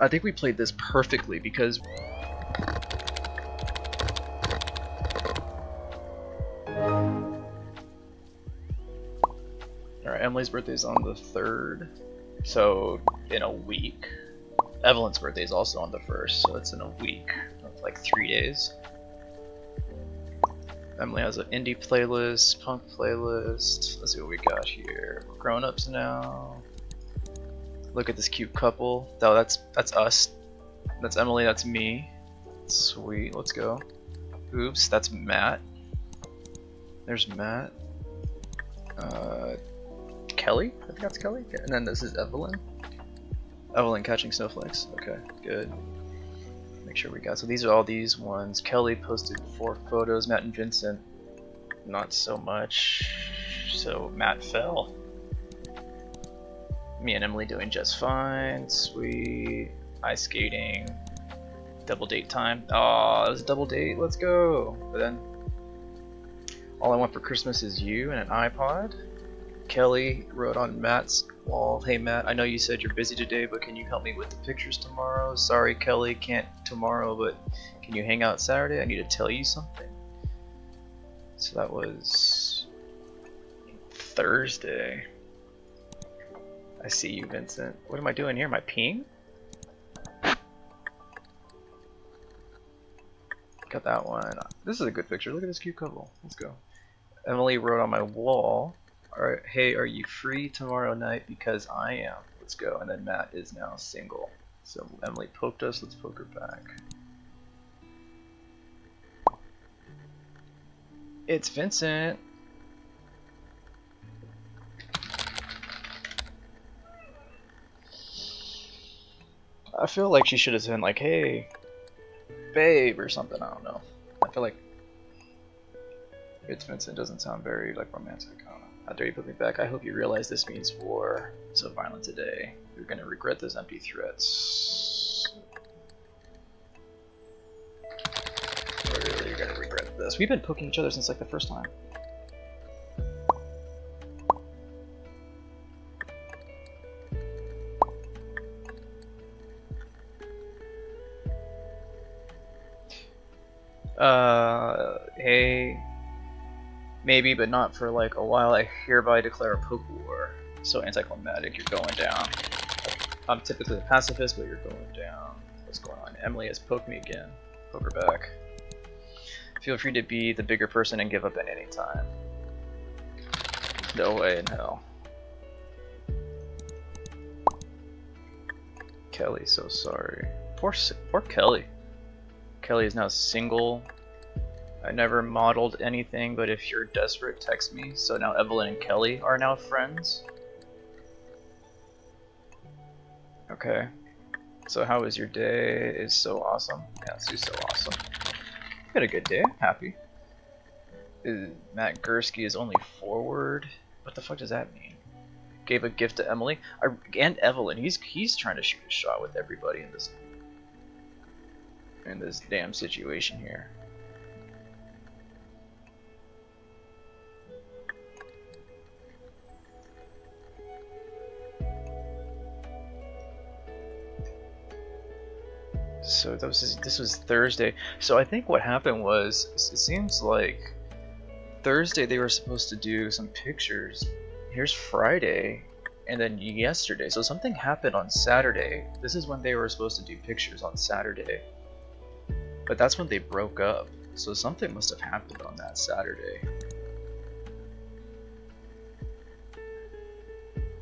I think we played this perfectly because Alright, Emily's birthday's on the 3rd, so in a week. Evelyn's birthday's also on the 1st, so it's in a week, like three days. Emily has an indie playlist, punk playlist. Let's see what we got here. Grown ups now. Look at this cute couple. Oh, that's that's us. That's Emily. That's me. Sweet. Let's go. Oops. That's Matt. There's Matt. Uh, Kelly. I think that's Kelly. And then this is Evelyn. Evelyn catching snowflakes. Okay. Good make sure we got. So these are all these ones. Kelly posted four photos. Matt and Vincent, not so much. So Matt fell. Me and Emily doing just fine. Sweet. Ice skating. Double date time. Oh, it was a double date. Let's go. But then, all I want for Christmas is you and an iPod. Kelly wrote on Matt's wall, Hey Matt, I know you said you're busy today, but can you help me with the pictures tomorrow? Sorry, Kelly, can't tomorrow, but can you hang out Saturday? I need to tell you something. So that was Thursday. I see you, Vincent. What am I doing here? Am I peeing? Got that one. This is a good picture. Look at this cute couple. Let's go. Emily wrote on my wall, hey, are you free tomorrow night? Because I am. Let's go. And then Matt is now single. So Emily poked us. Let's poke her back. It's Vincent. I feel like she should have been like, hey, babe, or something. I don't know. I feel like it's Vincent doesn't sound very like romantic. How dare you put me back? I hope you realize this means war. So violent today. You're gonna regret those empty threats. Really, you're gonna regret this. We've been poking each other since like the first time. Uh, hey, Maybe, but not for like a while. I hereby declare a poke war. So anticlimactic, you're going down. I'm typically a pacifist, but you're going down. What's going on? Emily has poked me again. Poke her back. Feel free to be the bigger person and give up at any time. No way in hell. Kelly, so sorry. Poor, poor Kelly. Kelly is now single, I never modeled anything, but if you're desperate, text me. So now Evelyn and Kelly are now friends. Okay. So how was your day? Is so awesome. Yeah, Sue's so awesome. Had a good day. Happy. Uh, Matt Gursky is only forward. What the fuck does that mean? Gave a gift to Emily I, and Evelyn. He's he's trying to shoot a shot with everybody in this in this damn situation here. so that was this was Thursday. So I think what happened was it seems like Thursday they were supposed to do some pictures. Here's Friday, and then yesterday. So something happened on Saturday. This is when they were supposed to do pictures on Saturday. But that's when they broke up. So something must have happened on that Saturday.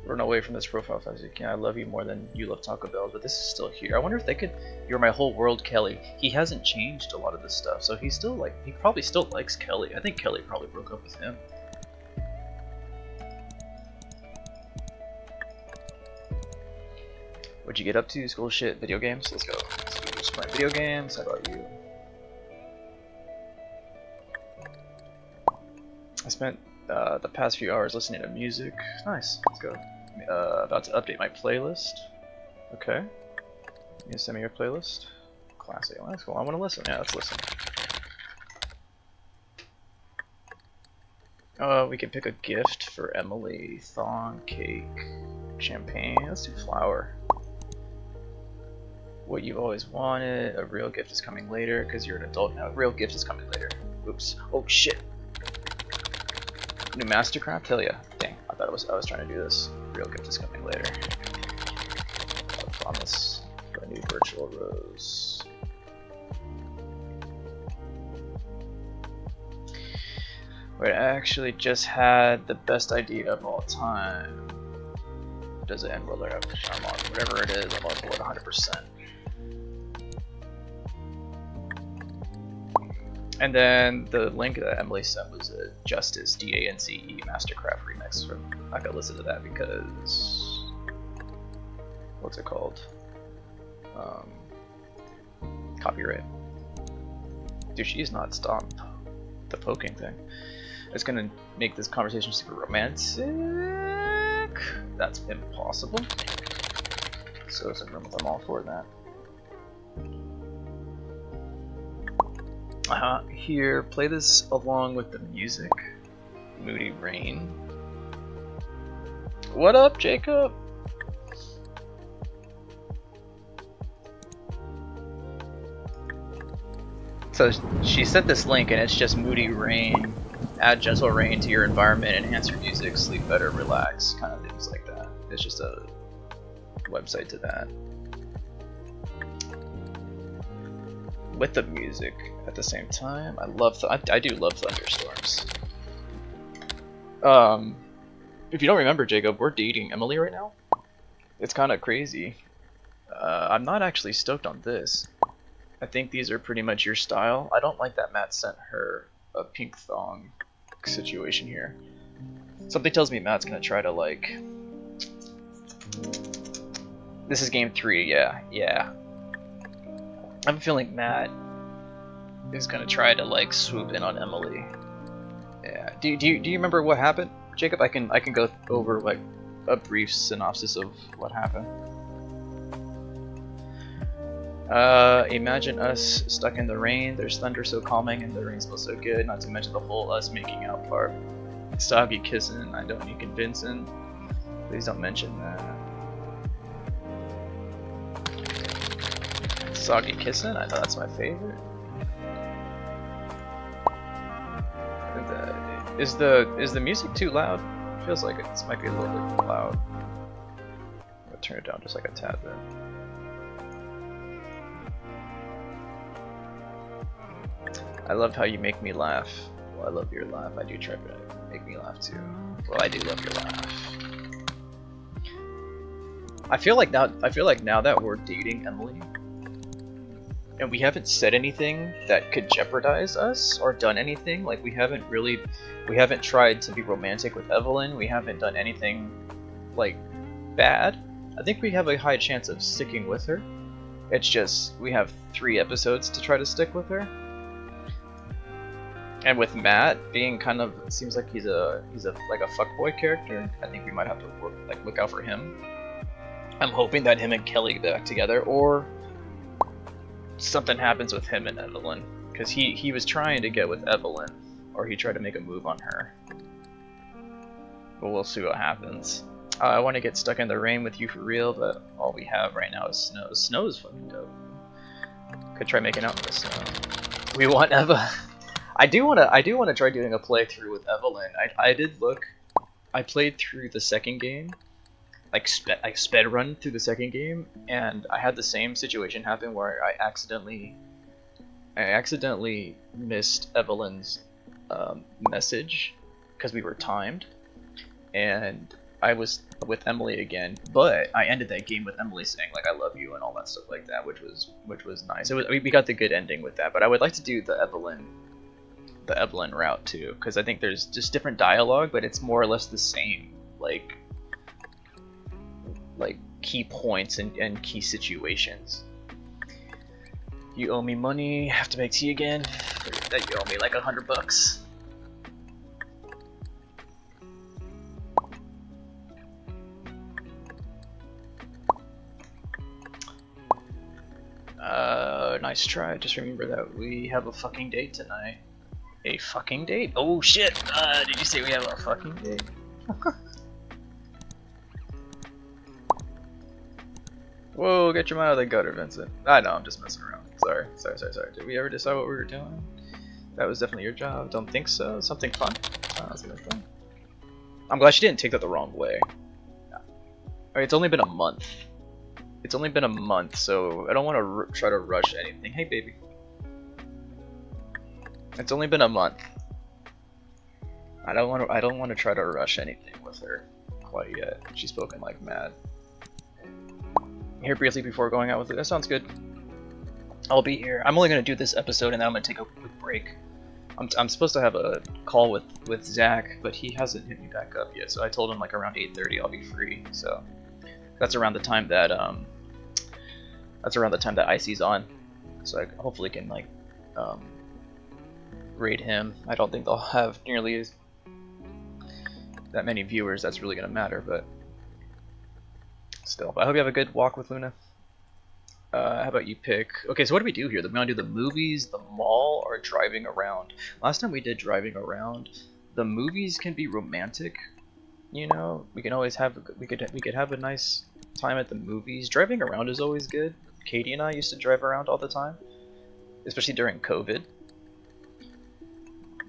run away from this profile as you can. I love you more than you love Taco Bell, but this is still here. I wonder if they could. You're my whole world, Kelly. He hasn't changed a lot of this stuff, so he's still like. He probably still likes Kelly. I think Kelly probably broke up with him. What'd you get up to? School shit, video games? Let's go. Just video games. How about you? I spent uh, the past few hours listening to music. Nice. Let's go. Uh, about to update my playlist. Okay. You send me your playlist. Classic. Well, that's cool. I want to listen. Yeah, let's listen. Uh, we can pick a gift for Emily. Thong, cake, champagne. Let's do flower. What you've always wanted. A real gift is coming later because you're an adult now. A real gift is coming later. Oops. Oh shit. New MSTRKRFT? Hell yeah. Dang, I thought I was I was trying to do this. Real gift is coming later. I promise. A new virtual rose. Wait, I actually just had the best idea of all time. Does it end? I'm on whatever it is, I'm on board 100%. And then the link that Emily sent was a Justice D A N C E MSTRKRFT remix. From I got to listen to that because what's it called? Um, copyright. Dude, she's not stop the poking thing. It's gonna make this conversation super romantic. That's impossible. So it's a room I'm all for that. Uh, here, play this along with the music. Moody Rain. What up, Jacob? So she sent this link and it's just Moody Rain. Add gentle rain to your environment, enhance your music, sleep better, relax, kind of things like that. It's just a website to that. With the music at the same time. I love I, I do love thunderstorms. Um, if you don't remember, Jacob, we're dating Emily right now. It's kind of crazy. Uh, I'm not actually stoked on this. I think these are pretty much your style. I don't like that Matt sent her a pink thong situation here. Something tells me Matt's gonna try to like... This is game three, yeah, yeah. I'm feeling Matt is gonna try to like swoop in on Emily. Yeah. Do do you, do you remember what happened, Jacob? I can I can go over like a brief synopsis of what happened. Uh, imagine us stuck in the rain. There's thunder so calming and the rain smells so good. Not to mention the whole us making out part. Soggy kissing. I don't need convincing. Please don't mention that. Soggy Kissin', I know that's my favorite. The, uh, is the is the music too loud? Feels like it This might be a little bit loud. I'm gonna turn it down just like a tad bit. I love how you make me laugh. Well, I love your laugh. I do try to make me laugh too. Well, I do love your laugh. I feel like now I feel like now that we're dating Emily, and we haven't said anything that could jeopardize us or done anything. Like we haven't really, we haven't tried to be romantic with Evelyn. We haven't done anything like bad. I think we have a high chance of sticking with her. It's just we have three episodes to try to stick with her. And with Matt being kind of seems like he's a he's a like a fuckboy character. I think we might have to work, like look out for him. I'm hoping that him and Kelly get back together, or something happens with him and Evelyn. Because he, he was trying to get with Evelyn, or he tried to make a move on her. But we'll see what happens. Uh, I want to get stuck in the rain with you for real, but all we have right now is snow. Snow is fucking dope. Could try making out with the snow. We want Eva. I do want to. I do want to try doing a playthrough with Evelyn. I I did look. I played through the second game, like sped like sped run through the second game, and I had the same situation happen where I accidentally I accidentally missed Evelyn's um, message because we were timed, and I was with Emily again. But I ended that game with Emily saying like I love you and all that stuff like that, which was which was nice. It was we got the good ending with that. But I would like to do the Evelyn the Evelyn route too, because I think there's just different dialogue, but it's more or less the same. Like like key points and, and key situations. You owe me money, have to make tea again. That you owe me like a hundred bucks. Uh, nice try. Just remember that we have a fucking date tonight. A fucking date? Oh shit! Uh, did you say we have a fucking date? Whoa, get your mind out of the gutter, Vincent. I know, I'm just messing around. Sorry, sorry, sorry, sorry. Did we ever decide what we were doing? That was definitely your job. Don't think so. Something fun. Oh, that's fun. I'm glad she didn't take that the wrong way. Alright, it's only been a month. It's only been a month, so I don't want to try to rush anything. Hey, baby. It's only been a month. I don't want to. I don't want to try to rush anything with her quite yet. She's spoken like mad. Here briefly before going out with it. That sounds good. I'll be here. I'm only gonna do this episode and then I'm gonna take a quick break. I'm, I'm supposed to have a call with with Zach, but he hasn't hit me back up yet. So I told him like around 8:30 I'll be free. So that's around the time that um that's around the time that Icy's on. So I hopefully can like um, raid him. I don't think they'll have nearly as that many viewers. That's really gonna matter, but still. But I hope you have a good walk with Luna. Uh, how about you pick? Okay, so what do we do here? Do we want to do the movies, the mall, or driving around? Last time we did driving around. The movies can be romantic. You know, we can always have we could we could have a nice time at the movies. Driving around is always good. Katie and I used to drive around all the time, especially during COVID.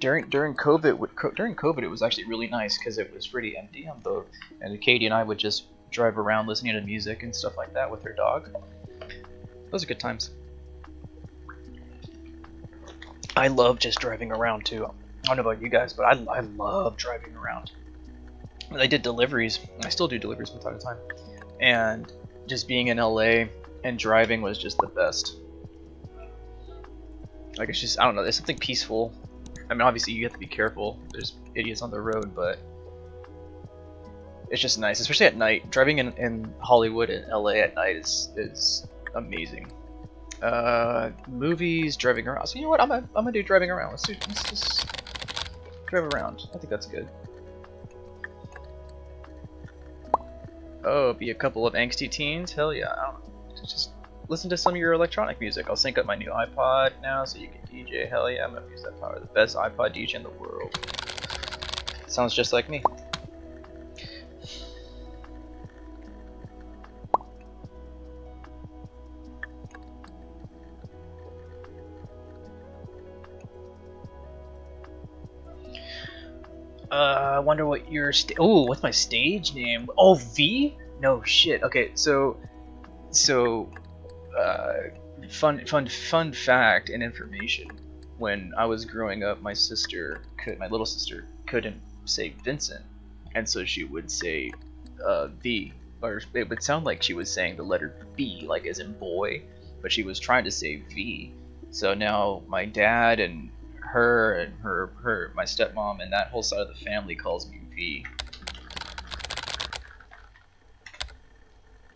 During during COVID during COVID it was actually really nice because it was pretty empty on the and Katie and I would just drive around listening to music and stuff like that with her dog. Those are good times. I love just driving around too. I don't know about you guys, but I, I love driving around. I did deliveries. I still do deliveries from time to time. And just being in LA and driving was just the best. Like it's just I don't know, there's something peaceful. I mean obviously you have to be careful. There's idiots on the road, but it's just nice, especially at night. Driving in, in Hollywood and LA at night is is amazing. Uh, movies, driving around. So you know what? I'm gonna, I'm gonna do driving around. Let's do let's just drive around. I think that's good. Oh, be a couple of angsty teens? Hell yeah. I don't Just listen to some of your electronic music. I'll sync up my new iPod now so you can DJ. Hell yeah, I'm gonna use that power. The best iPod DJ in the world. Sounds just like me. Uh, I wonder what your oh, what's my stage name? Oh, V? No shit. Okay, so, so, uh, fun, fun, fun fact and information. When I was growing up, my sister could, my little sister couldn't say Vincent, and so she would say uh, V, or it would sound like she was saying the letter B, like as in boy, but she was trying to say V. So now my dad and her and her her my stepmom and that whole side of the family calls me V.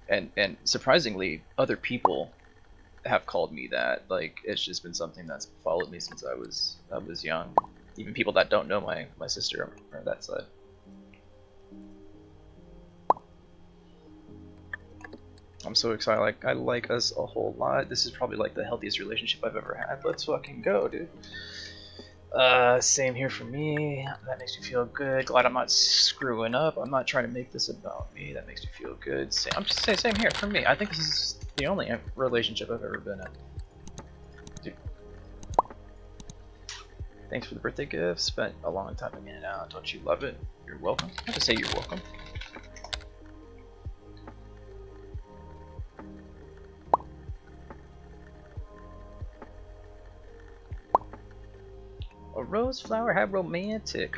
And and surprisingly, other people have called me that. Like it's just been something that's followed me since I was I was young. Even people that don't know my my sister on that side. I'm so excited. Like I like us a whole lot. This is probably like the healthiest relationship I've ever had. Let's fucking go, dude. Uh, same here for me. That makes me feel good. Glad I'm not screwing up. I'm not trying to make this about me. That makes me feel good. Same, I'm just saying, same here for me. I think this is the only relationship I've ever been in. Dude. Thanks for the birthday gift. Spent a long time in and out. Don't you love it? You're welcome. I have to say you're welcome. A rose flower, how romantic.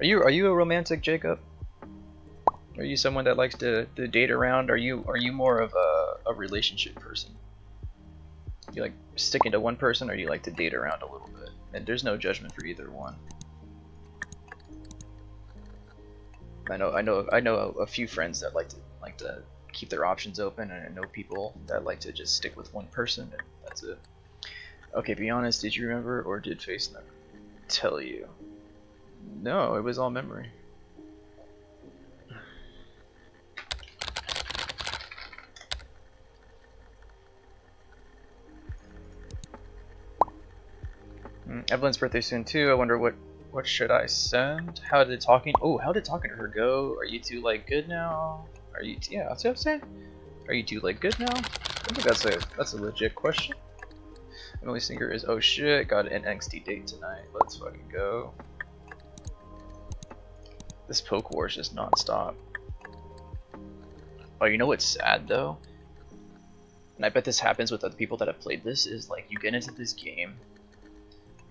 Are you are you a romantic, Jacob? Are you someone that likes to, to date around? Are you are you more of a, a relationship person? You like sticking to one person, or you like to date around a little bit? And there's no judgment for either one. I know I know I know a, a few friends that like to like to keep their options open, and I know people that like to just stick with one person, and that's it. Okay, be honest, did you remember or did Face never tell you? No, it was all memory. Mm, Evelyn's birthday soon too. I wonder what What should I send? How did talking? Oh, how did talking to her go? Are you two like good now? Are you? Yeah, that's what I'm saying. Are you two like good now? I think that's a that's a legit question. Emily Singer is oh shit, got an NXT date tonight. Let's fucking go. This poke war is just non-stop. Oh, you know what's sad though? And I bet this happens with other people that have played this, is like you get into this game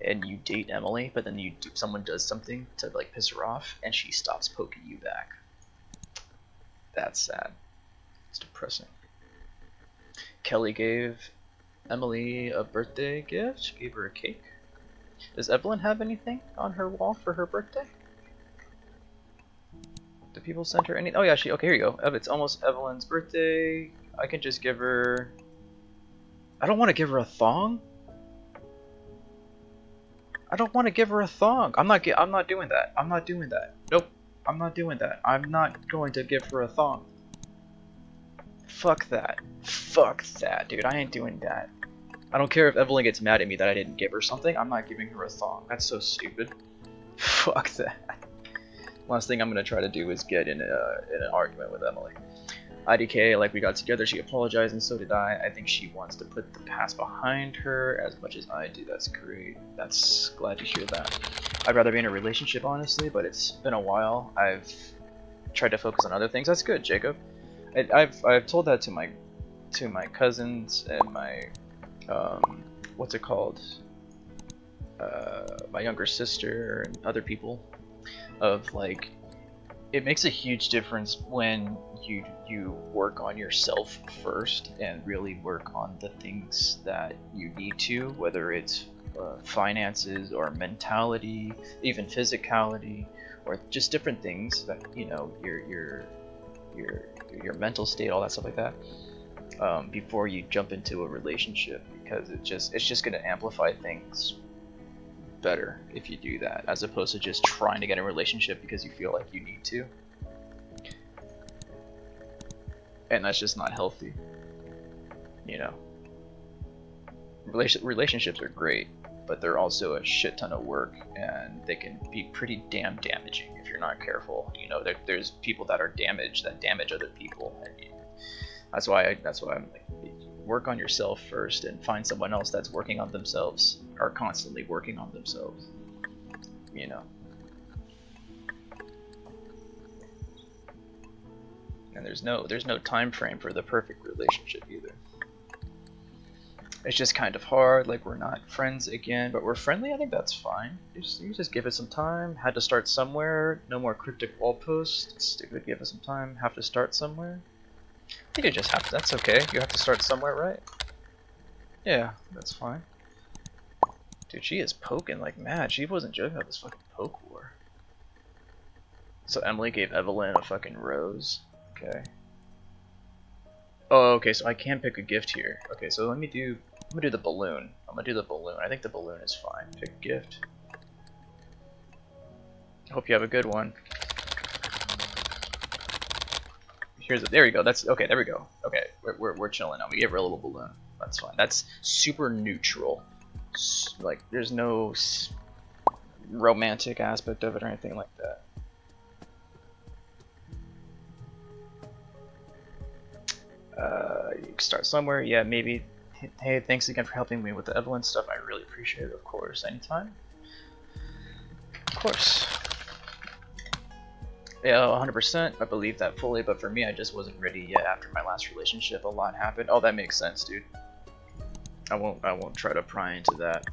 and you date Emily, but then you do, someone does something to like piss her off, and she stops poking you back. That's sad. It's depressing. Kelly gave Emily a birthday gift. She gave her a cake. Does Evelyn have anything on her wall for her birthday? Do people send her any? Oh yeah, she. Okay, here you go. It's almost Evelyn's birthday. I can just give her. I don't want to give her a thong. I don't want to give her a thong. I'm not. I'm not doing that. I'm not doing that. Nope. I'm not doing that. I'm not going to give her a thong. Fuck that. Fuck that, dude. I ain't doing that. I don't care if Evelyn gets mad at me that I didn't give her something. I'm not giving her a thong. That's so stupid. Fuck that. Last thing I'm gonna try to do is get in, a, in an argument with Emily. IDK, like we got together, she apologized and so did I. I think she wants to put the past behind her as much as I do. That's great. That's glad to hear that. I'd rather be in a relationship, honestly, but it's been a while. I've tried to focus on other things. That's good, Jacob. I, have I've told that to my to my cousins and my um, what's it called? Uh, my younger sister and other people of like it makes a huge difference when you you work on yourself first and really work on the things that you need to whether it's uh, finances or mentality even physicality or just different things that you know your your your your mental state all that stuff like that um, before you jump into a relationship because it just it's just going to amplify things better if you do that as opposed to just trying to get a relationship because you feel like you need to. And that's just not healthy you know? Relation relationships are great but they're also a shit ton of work and they can be pretty damn damaging if you're not careful you know? There, there's people that are damaged that damage other people and you, that's why I, that's why I'm like work on yourself first and find someone else that's working on themselves are constantly working on themselves you know? And there's no there's no time frame for the perfect relationship either. It's just kind of hard like we're not friends again but we're friendly i think that's fine. You just, you just give it some time had to start somewhere no more cryptic wall posts stupid give it some time have to start somewhere you just have to, that's okay you have to start somewhere right yeah that's fine Dude, she is poking like mad. She wasn't joking about this fucking poke war. So Emily gave Evelyn a fucking rose. Okay. Oh, okay, so I can pick a gift here. Okay, so let me do I'm gonna do the balloon. I'm gonna do the balloon. I think the balloon is fine. Pick gift. Hope you have a good one. Here's a, there we go. That's okay. There we go. Okay, we're we're, we're chilling now. We a little balloon. That's fine. That's super neutral like there's no romantic aspect of it or anything like that. Uh, you start somewhere, yeah, maybe. Hey, thanks again for helping me with the Evelyn stuff. I really appreciate it, of course. Anytime. Of course. Yeah, 100%. I believe that fully, but for me, I just wasn't ready yet after my last relationship. A lot happened. Oh, that makes sense, dude. I won't I won't try to pry into that.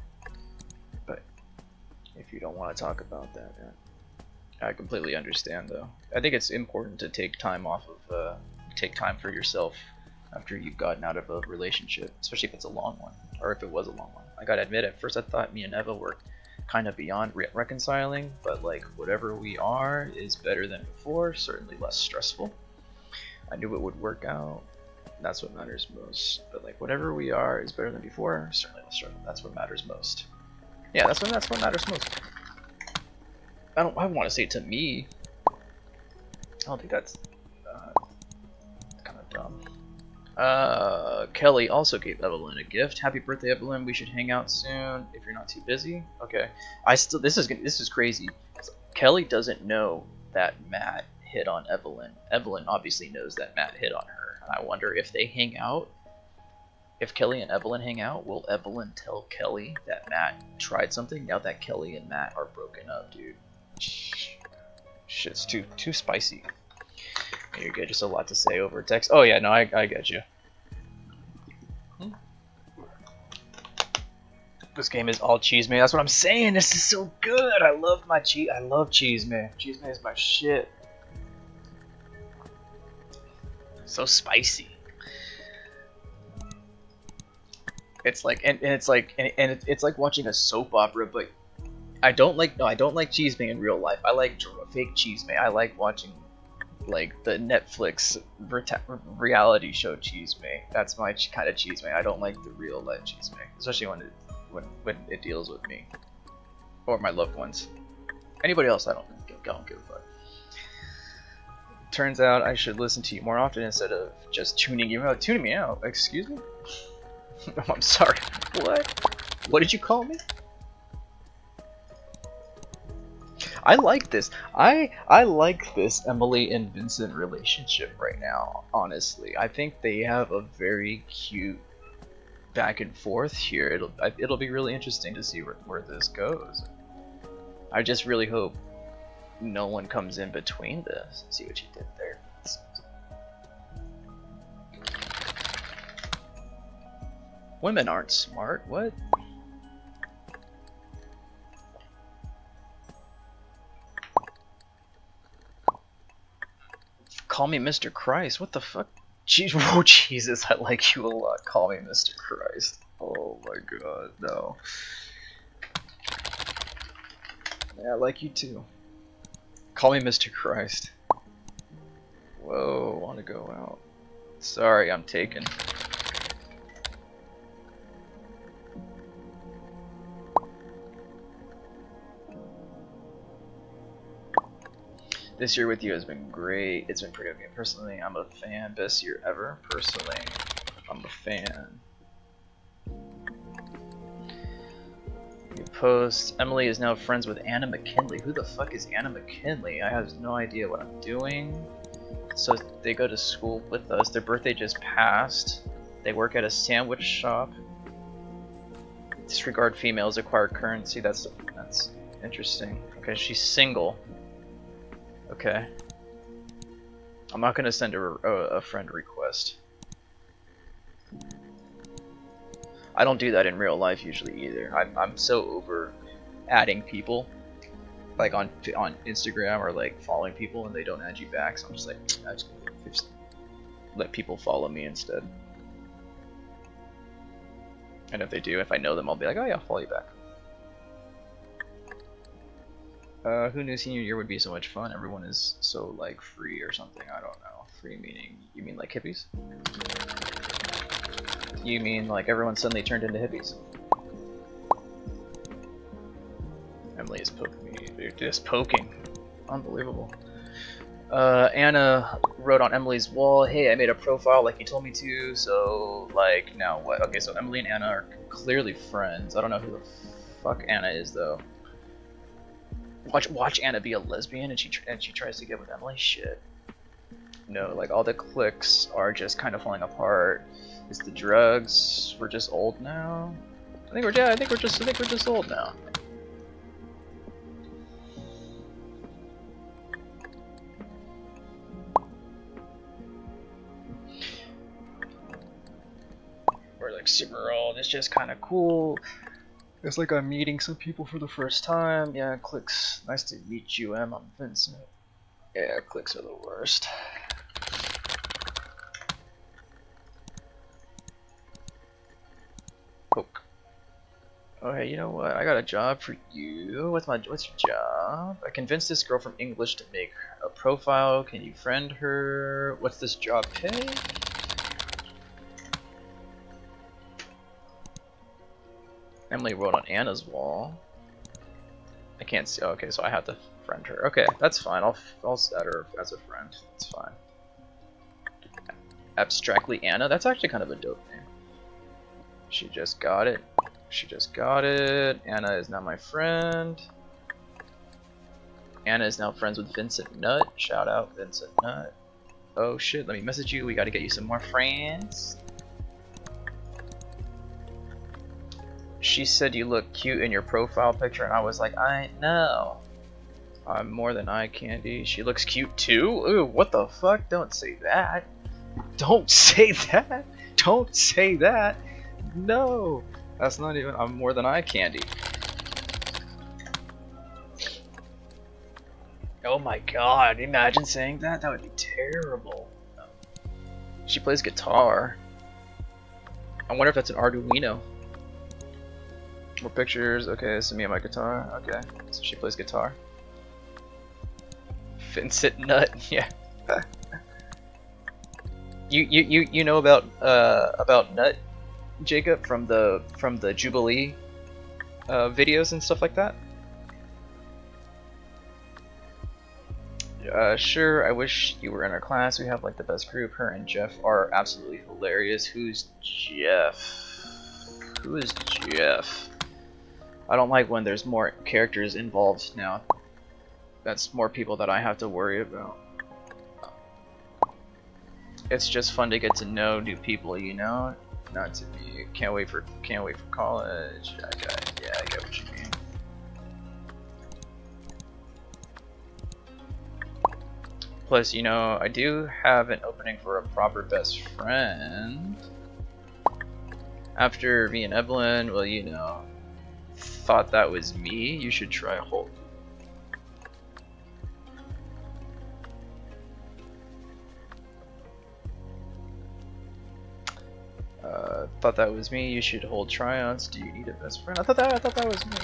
But if you don't want to talk about that, yeah. I completely understand though. I think it's important to take time off of uh, take time for yourself after you've gotten out of a relationship, especially if it's a long one or if it was a long one. I gotta admit, at first I thought me and Eva were kind of beyond re reconciling, but like whatever we are is better than before, certainly less stressful. I knew it would work out, that's what matters most. But like whatever we are is better than before. Certainly, less stressful. that's what matters most. Yeah, that's what that's what matters most. I don't. I want to say to me. I don't think that's uh, Kelly also gave Evelyn a gift. Happy birthday, Evelyn. We should hang out soon if you're not too busy. Okay. I still this is this is crazy. Kelly doesn't know that Matt hit on Evelyn. Evelyn obviously knows that Matt hit on her. And I wonder if they hang out. If Kelly and Evelyn hang out, will Evelyn tell Kelly that Matt tried something now that Kelly and Matt are broken up, dude? Shit's too too spicy. You're good. Just a lot to say over text. Oh yeah, no, I I get you. This game is all cheese man. That's what I'm saying. This is so good. I love my cheese. I love cheese man. Cheese man is my shit. So spicy. It's like and, and it's like and, and it's like watching a soap opera, but I don't like no, I don't like cheese man in real life. I like fake cheese man. I like watching like the Netflix reality show cheese me. That's my kind of cheese me. I don't like the real life cheese me, especially when it when when it deals with me or my loved ones. Anybody else, I don't I don't give a fuck. Turns out I should listen to you more often instead of just tuning you out. Tuning me out? Excuse me? I'm sorry. What? What did you call me? I like this. I I like this Emily and Vincent relationship right now. Honestly, I think they have a very cute back and forth here. It'll it'll be really interesting to see where, where this goes. I just really hope no one comes in between this. See what you did there. Women aren't smart. What? Call me Mr. Christ. What the fuck? Jeez, oh Jesus, I like you a lot. Call me Mr. Christ. Oh my god, no. Yeah, I like you too. Call me Mr. Christ. Whoa, wanna go out. Sorry, I'm taken. This year with you has been great. It's been pretty okay. Personally, I'm a fan. Best year ever. Personally, I'm a fan. You post. Emily is now friends with Anna McKinley. Who the fuck is Anna McKinley? I have no idea what I'm doing. So they go to school with us. Their birthday just passed. They work at a sandwich shop. Disregard females, acquire currency. That's that's interesting. Okay, she's single. Okay. I'm not gonna send a, a, friend request. I don't do that in real life usually either. I'm, I'm so over adding people, like on on Instagram or like following people and they don't add you back. So I'm just like, I just, just let people follow me instead. And if they do, if I know them, I'll be like, oh yeah, I'll follow you back. Uh, who knew senior year would be so much fun? Everyone is so like free or something. I don't know. Free meaning you mean like hippies? You mean like everyone suddenly turned into hippies? Emily is poking me. They're just poking. Unbelievable. Uh, Anna wrote on Emily's wall, hey, I made a profile like you told me to, so, like, now what? Okay, so Emily and Anna are clearly friends. I don't know who the fuck Anna is, though. Watch watch Anna be a lesbian and she and she tries to get with Emily. Shit. No, like all the cliques are just kind of falling apart. Is the drugs? We're just old now. I think we're yeah. I think we're just I think we're just old now. We're like super old. It's just kind of cool. It's like I'm meeting some people for the first time. Yeah, clicks. Nice to meet you, Em. I'm Vincent. Yeah, clicks are the worst. Poke. Oh hey, you know what? I got a job for you. What's my what's your job? I convinced this girl from English to make a profile. Can you friend her? What's this job pay? Emily wrote on Anna's wall. I can't see. Oh, okay, so I have to friend her. Okay, that's fine. I'll I'll set her as a friend. It's fine. Abstractly Anna. That's actually kind of a dope name. She just got it. She just got it. Anna is now my friend. Anna is now friends with Vincent Nutt. Shout out Vincent Nutt. Oh shit, let me message you. We gotta get you some more friends. She said you look cute in your profile picture, and I was like, I know. I'm more than eye candy. She looks cute too? Ooh, what the fuck? Don't say that. Don't say that. Don't say that. No. That's not even, I'm more than eye candy. Oh my god, imagine saying that? That would be terrible. She plays guitar. I wonder if that's an Arduino. More pictures. Okay, this is me and my guitar. Okay, so she plays guitar. Vincent Nut. Yeah. you you you you know about uh about Nut, Jacob from the from the Jubilee uh, videos and stuff like that. Uh, sure, I wish you were in our class. We have like the best group. Her and Jeff are absolutely hilarious. Who's Jeff? Who is Jeff? I don't like when there's more characters involved now. That's more people that I have to worry about. It's just fun to get to know new people, you know? Not to be. Can't wait for can't wait for college. I got, yeah, I get what you mean. Plus, you know, I do have an opening for a proper best friend. After me and Evelyn, well, you know, thought that was me, you should try Holt. Uh, thought that was me, you should hold tryouts. Do you need a best friend? I thought that I thought that was me.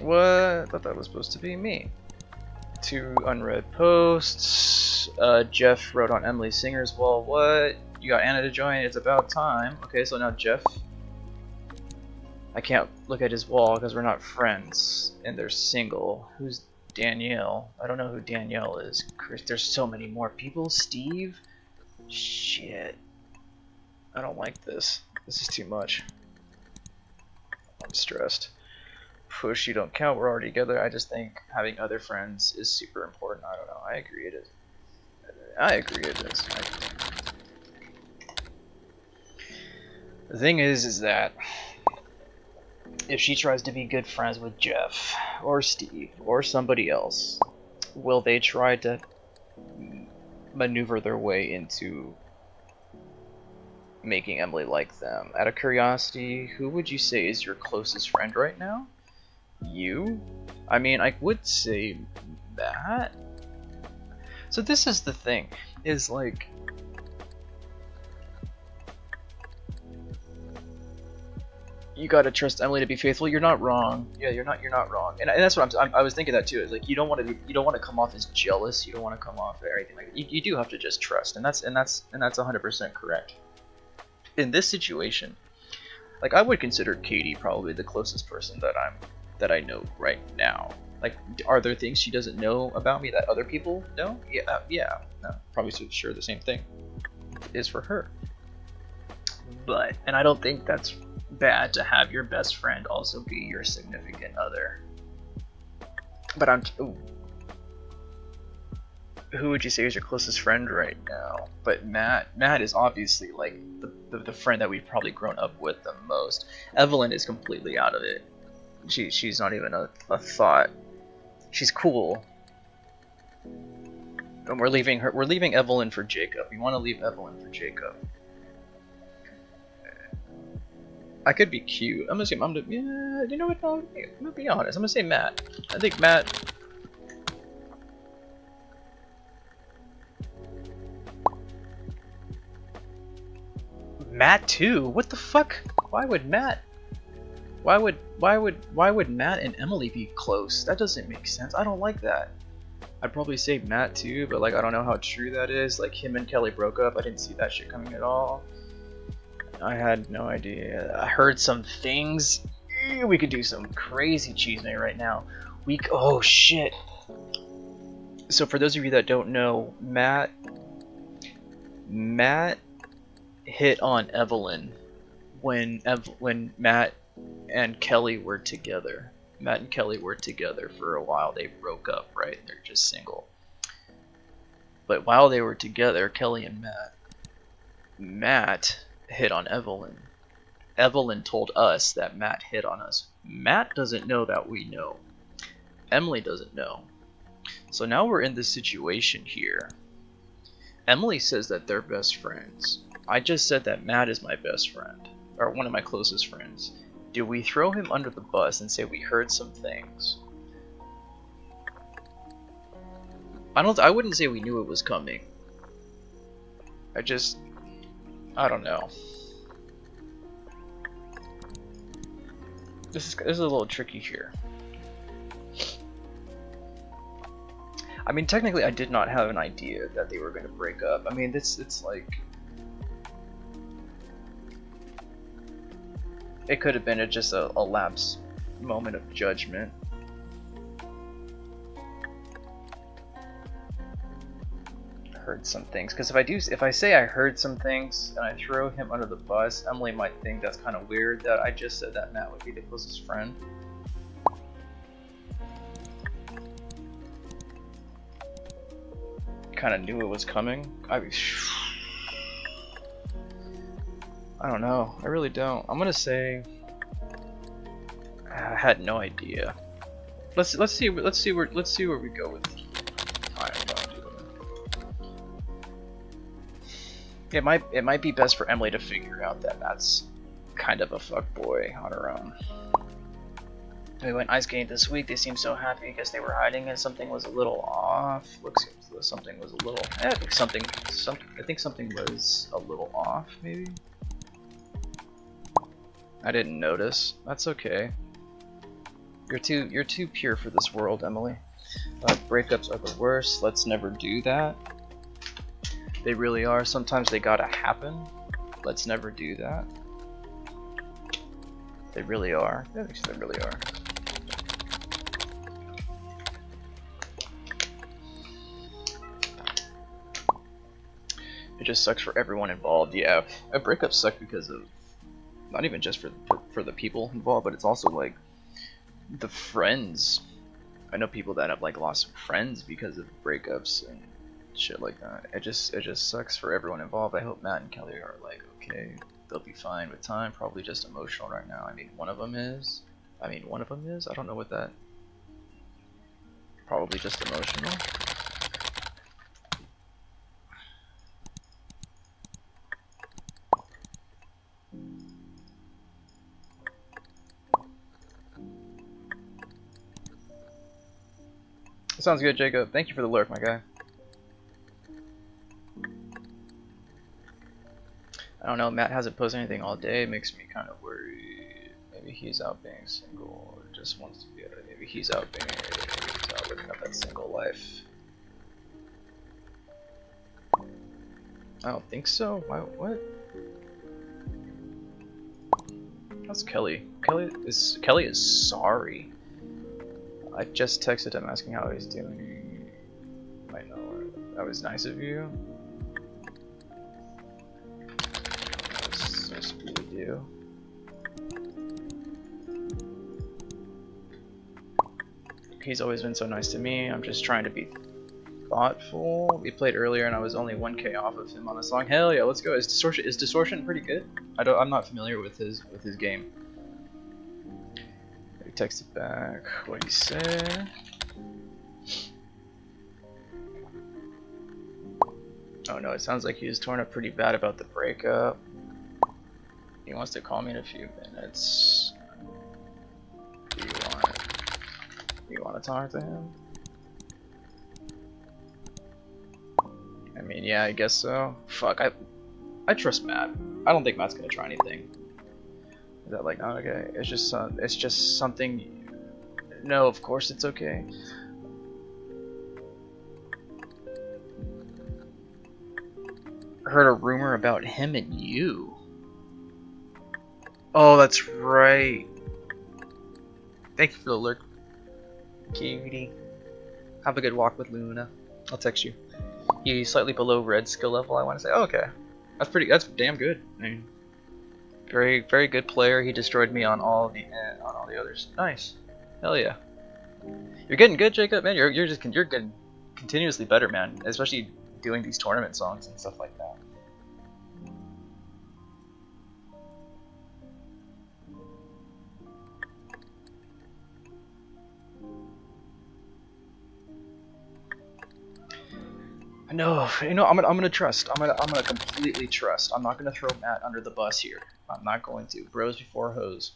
What? I thought that was supposed to be me. Two unread posts. Uh, Jeff wrote on Emily Singer's wall. What? You got Anna to join? It's about time. Okay, so now Jeff. I can't look at his wall because we're not friends. And they're single. Who's Danielle? I don't know who Danielle is. Chris, there's so many more people. Steve? Shit. I don't like this. This is too much. I'm stressed push you don't count we're already together. I just think having other friends is super important. I don't know. I agree it is. I agree it is. The thing is is that if she tries to be good friends with jeff or steve or somebody else will they try to maneuver their way into making Emily like them. Out of curiosity, who would you say is your closest friend right now? You? I mean, I would say that. So this is the thing, is like... You gotta trust Emily to be faithful. You're not wrong. Yeah, you're not. You're not wrong. And, and that's what I'm, i was thinking that too. Is like you don't want to. You don't want to come off as jealous. You don't want to come off or anything like that. You, you do have to just trust, and that's and that's and that's 100% correct. In this situation, like I would consider Katie probably the closest person that I'm that I know right now. Like, are there things she doesn't know about me that other people know? Yeah, uh, yeah. No, probably sure the same thing is for her. But, and I don't think that's bad to have your best friend also be your significant other. But I'm. Ooh. Who would you say is your closest friend right now? But Matt, Matt is obviously like the, the, the friend that we've probably grown up with the most. Evelyn is completely out of it she she's not even a, a thought. She's cool. And we're leaving her we're leaving Evelyn for Jacob. We want to leave Evelyn for Jacob. I could be cute. I'm gonna say I'm gonna yeah, you know what? I'm gonna be honest. I'm gonna say Matt. I think Matt Matt too? What the fuck? Why would Matt why would why would why would Matt and Emily be close? That doesn't make sense. I don't like that. I'd probably say Matt too, but like I don't know how true that is. Like him and Kelly broke up. I didn't see that shit coming at all. I had no idea. I heard some things. we could do some crazy cheese right now. We oh shit. So for those of you that don't know, Matt Matt hit on Evelyn when Ev when Matt and Kelly were together. Matt and Kelly were together for a while. They broke up, right? They're just single. But while they were together, Kelly and Matt, Matt hit on Evelyn. Evelyn told us that Matt hit on us. Matt doesn't know that we know. Emily doesn't know. So now we're in this situation here. Emily says that they're best friends. I just said that Matt is my best friend, or one of my closest friends. Do we throw him under the bus and say we heard some things? I don't. I wouldn't say we knew it was coming. I just. I don't know. This is this is a little tricky here. I mean, technically, I did not have an idea that they were going to break up. I mean, this it's like it could have been a, just a, a lapse moment of judgment. heard some things. Because if I do if I say I heard some things and I throw him under the bus Emily might think that's kind of weird that I just said that Matt would be the closest friend. Kind of knew it was coming. I I don't know I really don't I'm gonna say I had no idea let's let's see let's see where let's see where we go with It might it might be best for Emily to figure out that that's kind of a fuck boy on her own. We went ice skating this week. They seemed so happy because they were hiding, and something was a little off. Looks something was a little. Eh, I think something. Some. I think something was a little off. Maybe. I didn't notice. That's okay. You're too. You're too pure for this world, Emily. Uh, breakups are the worst. Let's never do that. They really are. Sometimes they gotta happen. Let's never do that. They really are. Yeah, they really are. It just sucks for everyone involved. Yeah, a breakup suck because of not even just for, for for the people involved, but it's also like the friends. I know people that have like lost friends because of breakups and shit like that. It just it just sucks for everyone involved. I hope Matt and Kelly are like okay, they'll be fine with time. Probably just emotional right now. I mean, one of them is. I mean, one of them is. I don't know what that. Probably just emotional. Sounds good, Jacob. Thank you for the lurk, my guy. I don't know, Matt hasn't posted anything all day, it makes me kind of worried. Maybe he's out being single, or just wants to be, maybe he's out being, he's out living up that single life. I don't think so. Why, what? That's Kelly. Kelly is Kelly is sorry. I just texted him asking how he's doing. I know uh, that was nice of you. do. He's always been so nice to me. I'm just trying to be thoughtful. We played earlier and I was only 1k off of him on the song. Hell yeah, let's go. Is distortion is distortion pretty good? I don't I'm not familiar with his with his game. He texted back what he said. Oh no, it sounds like he was torn up pretty bad about the breakup. He wants to call me in a few minutes. Do you want you want to talk to him? I mean, yeah, I guess so. Fuck, I I trust Matt. I don't think Matt's gonna try anything. Is that like not okay? It's just it's just something. No, of course it's okay. Heard a rumor about him and you. Oh, that's right. Thank you for the lurk, cutie. Have a good walk with Luna. I'll text you. He's slightly below red skill level. I want to say. Oh, okay, that's pretty. That's damn good. I mean, very very good player. He destroyed me on all the eh, on all the others. Nice. Hell yeah. You're getting good, Jacob. Man, you're you're just you're getting continuously better, man. Especially doing these tournament songs and stuff like that. No, you know, I'm gonna, I'm gonna trust. I'm gonna, I'm gonna completely trust. I'm not gonna throw Matt under the bus here. I'm not going to. Bros before hoes.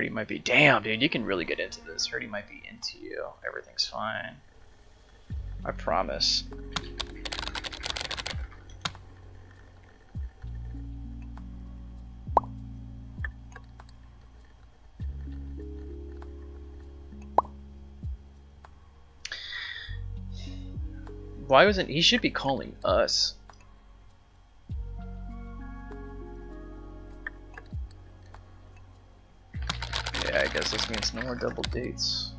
He might be. Damn, dude, you can really get into this. He might be into you. Everything's fine. I promise. Why wasn't he should be calling us? Yeah, I guess this means no more double dates.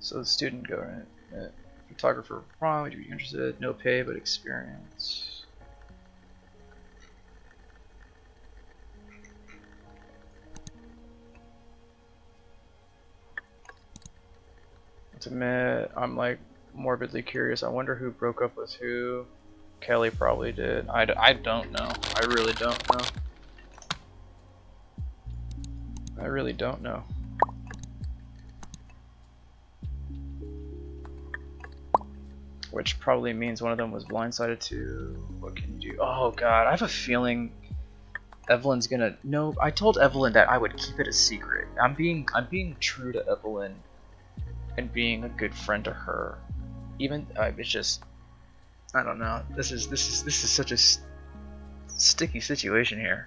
So the student government. Uh, Photographer wrong, would you be interested? No pay, but experience. Admit, I'm like morbidly curious. I wonder who broke up with who. Kelly probably did. I d I don't know. I really don't know. I really don't know. Which probably means one of them was blindsided too. What can you do? Oh god, I have a feeling Evelyn's gonna. No, I told Evelyn that I would keep it a secret. I'm being I'm being true to Evelyn and being a good friend to her. Even uh, it's just I don't know. This is this is this is such a st sticky situation here.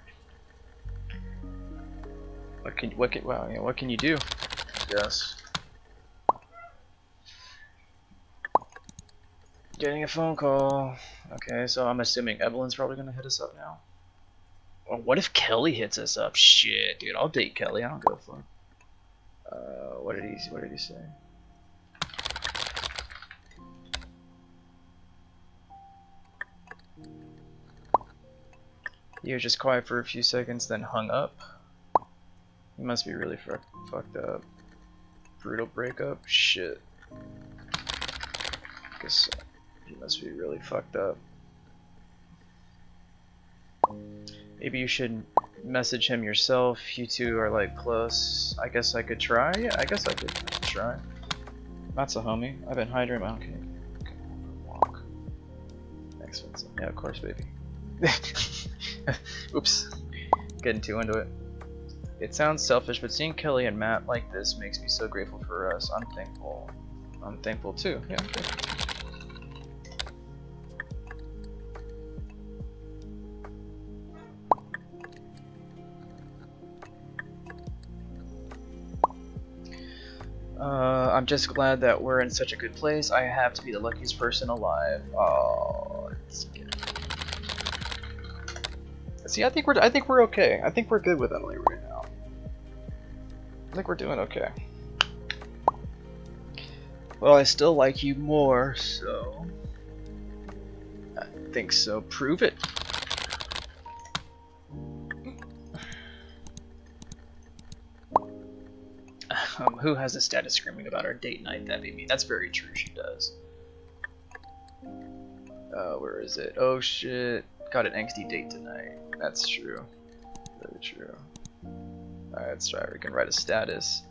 What can what can well, what can you do? Yes. Getting a phone call. Okay, so I'm assuming Evelyn's probably gonna hit us up now. What if Kelly hits us up? Shit, dude, I'll date Kelly. I don't go for. Uh, what did he? What did he say? He was just quiet for a few seconds, then hung up. He must be really fucked up. Brutal breakup. Shit. Guess. He must be really fucked up. Maybe you should message him yourself. You two are like close. I guess I could try. Yeah, I guess I could try. That's a homie. I've been hiding. Okay. Walk. Expensive. Yeah, of course, baby. Oops. Getting too into it. It sounds selfish, but seeing Kelly and Matt like this makes me so grateful for us. I'm thankful. I'm thankful too. Yeah. Uh, I'm just glad that we're in such a good place. I have to be the luckiest person alive. Oh, See, I think we're I think we're okay. I think we're good with Emily right now. I think we're doing okay. Well, I still like you more, so I think so. Prove it. Who has a status screaming about our date night? That'd be me. That's very true, she does. Uh, where is it? Oh shit. Got an angsty date tonight. That's true. Very true. Alright, let's try. We can write a status.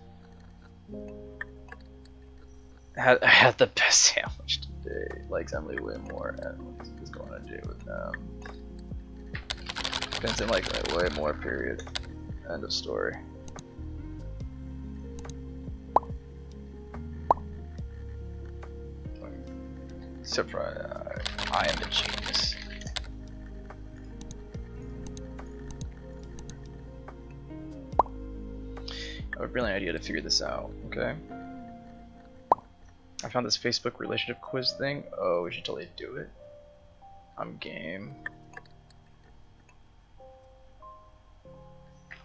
I had, the best sandwich today. Likes Emily way more. And what's going to do with them? Vincent like way more, period. End of story. Surprise! Uh, I am a genius. I have a brilliant idea to figure this out. Okay. I found this Facebook relationship quiz thing. Oh, we should totally do it. I'm game.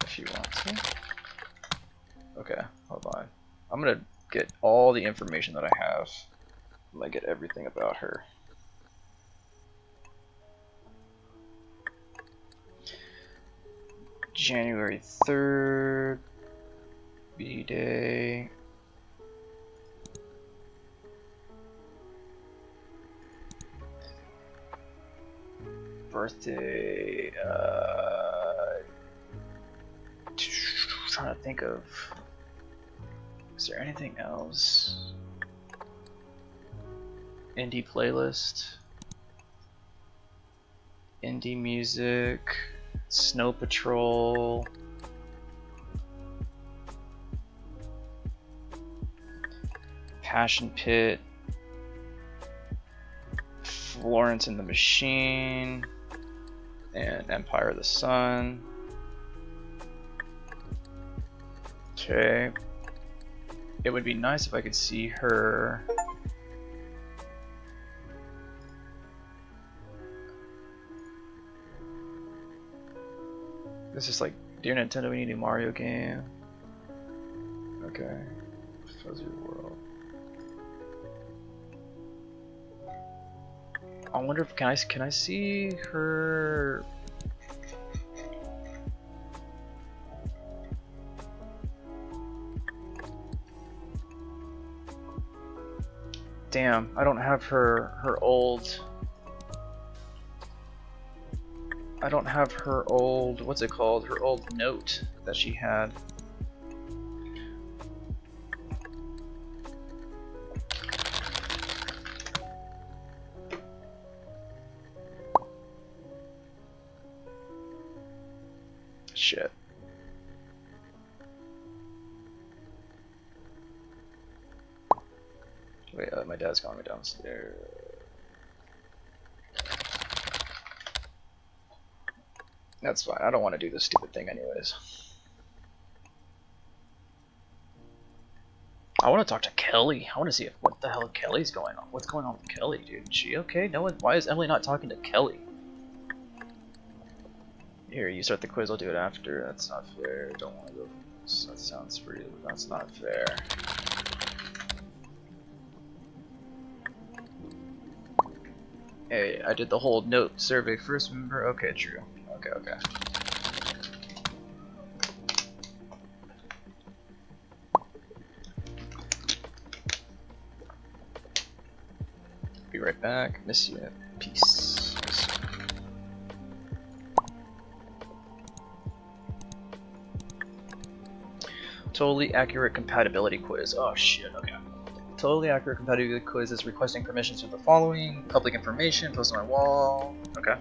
If you want to. Okay, hold on. I'm gonna get all the information that I have. I'm gonna get everything about her. January 3rd, B-Day. Birthday, uh, trying to think of, is there anything else? Indie playlist, indie music, Snow Patrol, Passion Pit, Florence and the Machine, and Empire of the Sun. Okay. It would be nice if I could see her. This is like, dear Nintendo, we need a Mario game. Okay. Fuzzy World. I wonder if can I can I see her Damn, I don't have her her old I don't have her old what's it called? Her old note that she had. Shit. Wait, uh, my dad's calling me downstairs. That's fine. I don't want to do this stupid thing anyways. I want to talk to Kelly. I want to see if what the hell Kelly's going on. What's going on with Kelly, dude? Is she okay? No one. Why is Emily not talking to Kelly? Here, you start the quiz. I'll do it after. That's not fair. Don't want to go. That sounds pretty. That's not fair. Hey, I did the whole note survey first, remember? Okay, true. Okay, okay. Be right back. Miss you. Peace. Totally accurate compatibility quiz. Oh shit, okay. Totally accurate compatibility quiz is requesting permissions for the following. Public information, post on my wall. Okay.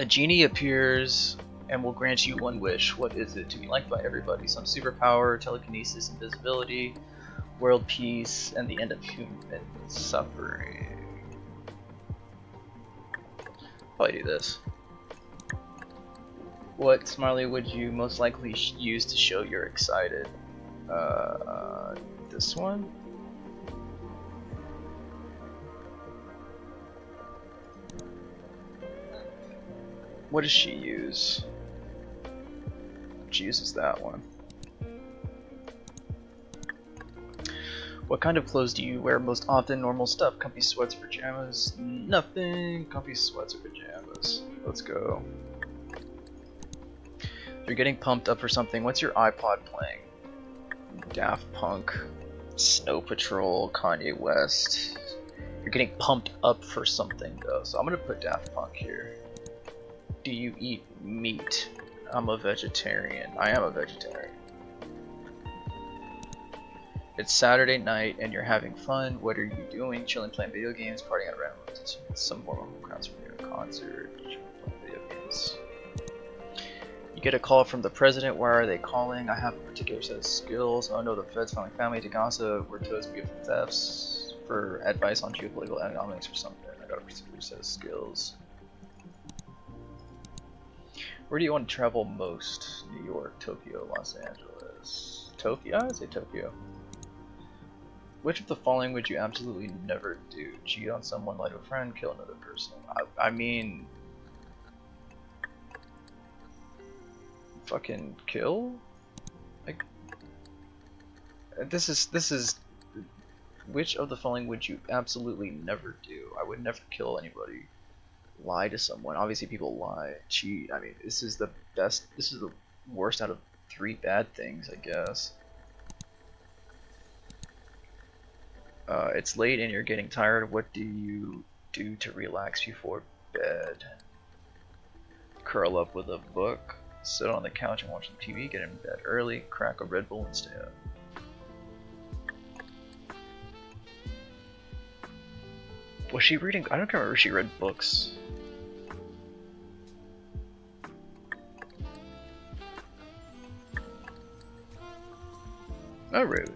A genie appears and will grant you one wish. What is it? To be liked by everybody. Some superpower, telekinesis, invisibility, world peace, and the end of human suffering. Probably do this. What Smiley would you most likely use to show you're excited? Uh, this one? What does she use? She uses that one. What kind of clothes do you wear most often? Normal stuff. Comfy sweats, pajamas. Nothing. Comfy sweats or pajamas. Let's go. You're getting pumped up for something, what's your iPod playing? Daft Punk, Snow Patrol, Kanye West. You're getting pumped up for something though, so I'm gonna put Daft Punk here. Do you eat meat? I'm a vegetarian. I am a vegetarian. It's Saturday night and you're having fun. What are you doing? Chilling, playing video games, partying at random. Some of crowds for a concert. Playing video games. You get a call from the president. Why are they calling? I have a particular set of skills. Oh no, the feds found my family to gossip. We're toast beautiful thefts. for advice on geopolitical economics or something. I pursue a set of skills. Where do you want to travel most? New York, Tokyo, Los Angeles. Tokyo? I'd say Tokyo. Which of the following would you absolutely never do? Cheat on someone, lie to a friend, kill another person? I, I mean... Fucking kill? Like... Uh, this is, this is... Which of the following would you absolutely never do? I would never kill anybody. Lie to someone. Obviously people lie. Cheat. I mean, this is the best, this is the worst out of three bad things, I guess. Uh, it's late and you're getting tired. What do you do to relax before bed? Curl up with a book, sit on the couch and watch the TV, get in bed early, crack a Red Bull and stay up. Was she reading? I don't remember if she read books. Oh, really?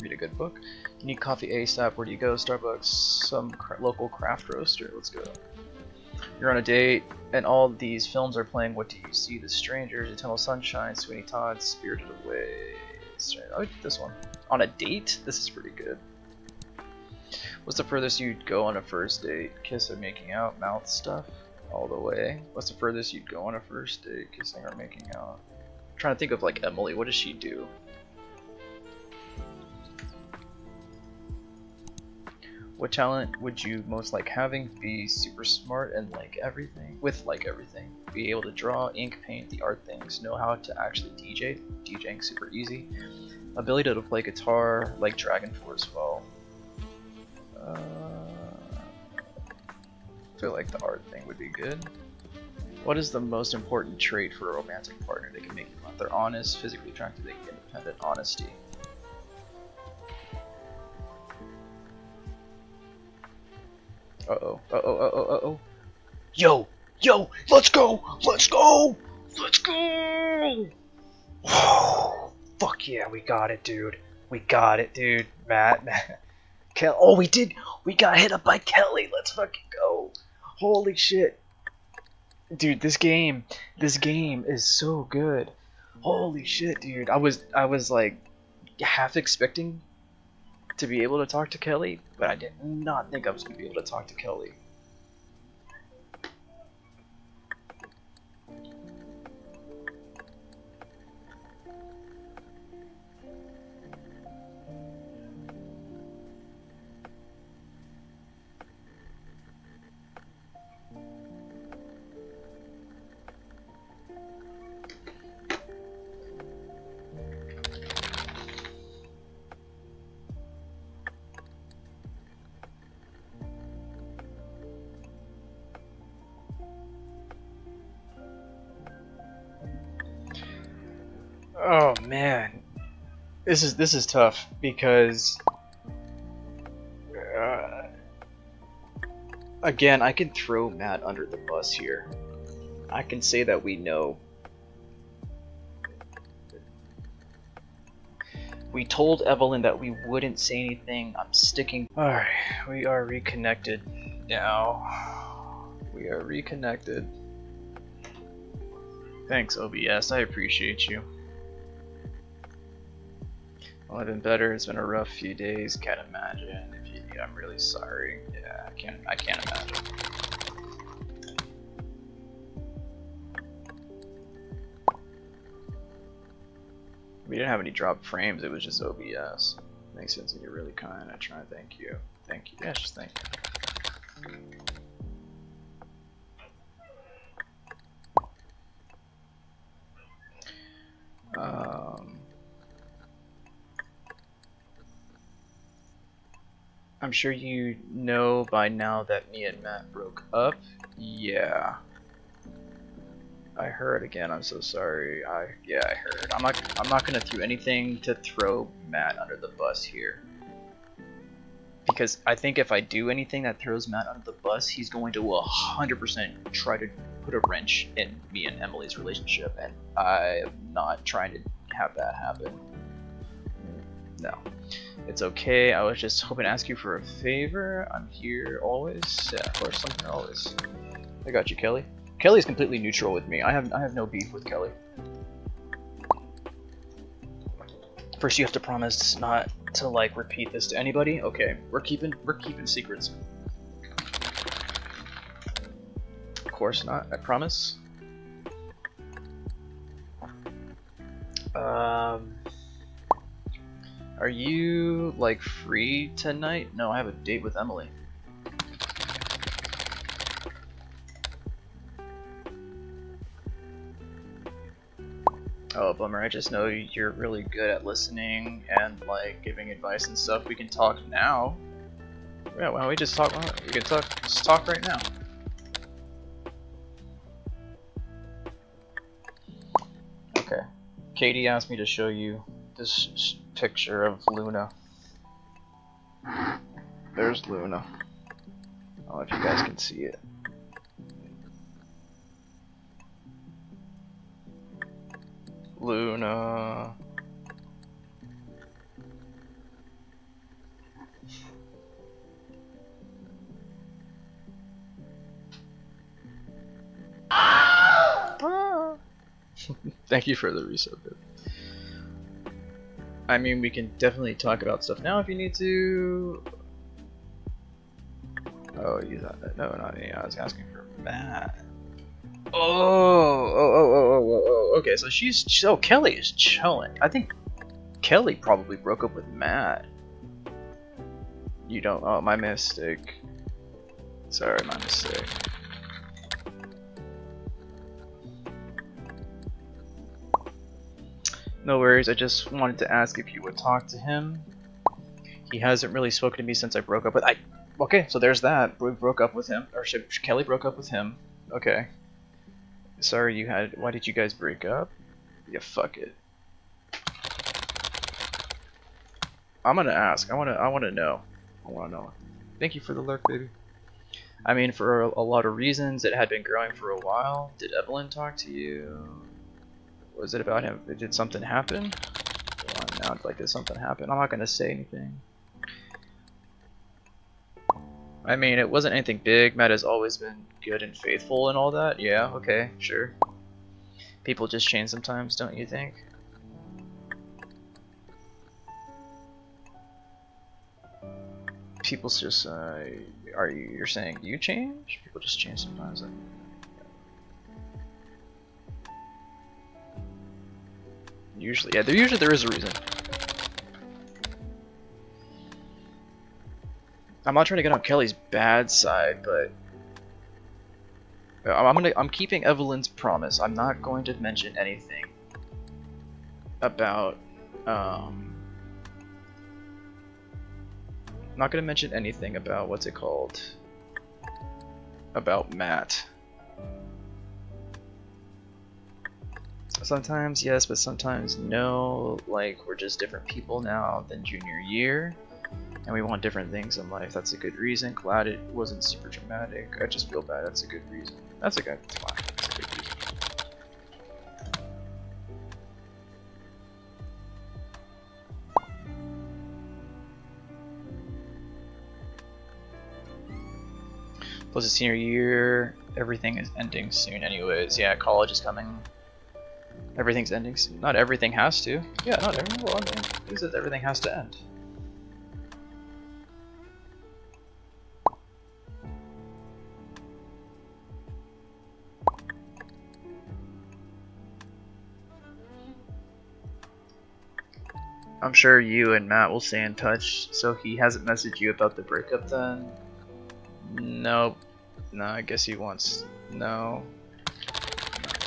Read a good book. You need coffee ASAP. Where do you go? Starbucks. Some cra local craft roaster. Let's go. You're on a date, and all these films are playing. What do you see? The Strangers, Eternal Sunshine, Sweeney Todd, Spirited Away. I like this one. On a date? This is pretty good. What's the furthest you'd go on a first date? Kiss or making out? Mouth stuff? All the way. What's the furthest you'd go on a first date? Kissing or making out? I'm trying to think of like Emily. What does she do? What talent would you most like having? Be super smart and like everything, with like everything. Be able to draw, ink, paint, the art things. Know how to actually DJ. DJing super easy. Ability to play guitar, like DragonForce well. Uh, I feel like the art thing would be good. What is the most important trait for a romantic partner? They can make you laugh. They're honest, physically attractive, they can independent, honesty. Uh oh. Uh oh. Uh oh. Uh oh. Yo! Yo! Let's go! Let's go! Let's go! Fuck yeah, we got it, dude. We got it, dude. Matt. Oh, we did. We got hit up by Kelly. Let's fucking go. Holy shit. Dude, this game, this game is so good. Holy shit, dude. I was, I was like half expecting to be able to talk to Kelly, but I did not think I was to be able to talk to Kelly. Man, this is this is tough because uh, again, I can throw Matt under the bus here. I can say that we know. We told Evelyn that we wouldn't say anything. I'm sticking. Alright, we are reconnected now. We are reconnected. Thanks, OBS. I appreciate you. Well, I've been better. It's been a rough few days. Can't imagine. If you, I'm really sorry. Yeah, I can't. I can't imagine. We didn't have any drop frames. It was just OBS. Makes sense. And you're really kind. I try. Thank you. Thank you. Yeah, just thank you. I'm sure you know by now that me and Matt broke up. Yeah. I heard again. I'm so sorry. I yeah, I heard. I'm not I'm not going to do anything to throw Matt under the bus here. Because I think if I do anything that throws Matt under the bus, he's going to 100% try to put a wrench in me and Emily's relationship, and I'm not trying to have that happen. No. It's okay. I was just hoping to ask you for a favor. I'm here always. Yeah, of course, I'm here always. I got you, Kelly. Kelly's completely neutral with me. I have I have no beef with Kelly. First, you have to promise not to like repeat this to anybody. Okay, we're keeping we're keeping secrets. Of course not. I promise. Um, are you like free tonight? No, I have a date with Emily. Oh, bummer. I just know you're really good at listening and like giving advice and stuff. We can talk now. Yeah, why don't we just talk? We can talk. Just talk right now. Okay. Katie asked me to show you this picture of Luna. There's Luna. I don't know if you guys can see it. Luna. Ah! Thank you for the resub. I mean, we can definitely talk about stuff now if you need to. Oh, you thought that? No, not me. I was asking for Matt. Oh, oh, oh, oh, oh, oh, oh. okay. So she's so oh, Kelly is chilling. I think Kelly probably broke up with Matt. You don't. Oh, my mistake. Sorry, my mistake. No worries. I just wanted to ask if you would talk to him. He hasn't really spoken to me since I broke up with. I. Okay, so there's that. We broke up with him, or should, Kelly broke up with him. Okay. Sorry you had. Why did you guys break up? Yeah, fuck it. I'm gonna ask. I wanna. I wanna know. I wanna know. Thank you for the lurk, baby. I mean, for a, a lot of reasons, it had been growing for a while. Did Evelyn talk to you? Was it about him? Did something happen? Now, like, did something happen? I'm not gonna say anything. I mean, it wasn't anything big. Matt has always been good and faithful and all that. Yeah, okay, sure. People just change sometimes, don't you think? People just, uh, are you, you're saying you change? People just change sometimes. Usually, yeah, there usually there is a reason. I'm not trying to get on Kelly's bad side, but I'm gonna I'm keeping Evelyn's promise. I'm not going to mention anything about um I'm not gonna mention anything about what's it called about Matt. Sometimes yes, but sometimes no. Like we're just different people now than junior year and we want different things in life. That's a good reason. Glad it wasn't super dramatic. I just feel bad. That's a good reason. That's a good. That's a good reason. Plus, it's senior year. Everything is ending soon, anyways. Yeah, college is coming. Everything's ending soon. Not everything has to. Yeah, not everything. Well, I mean, who says everything has to end? I'm sure you and Matt will stay in touch. So he hasn't messaged you about the breakup then? Nope. No, I guess he wants no.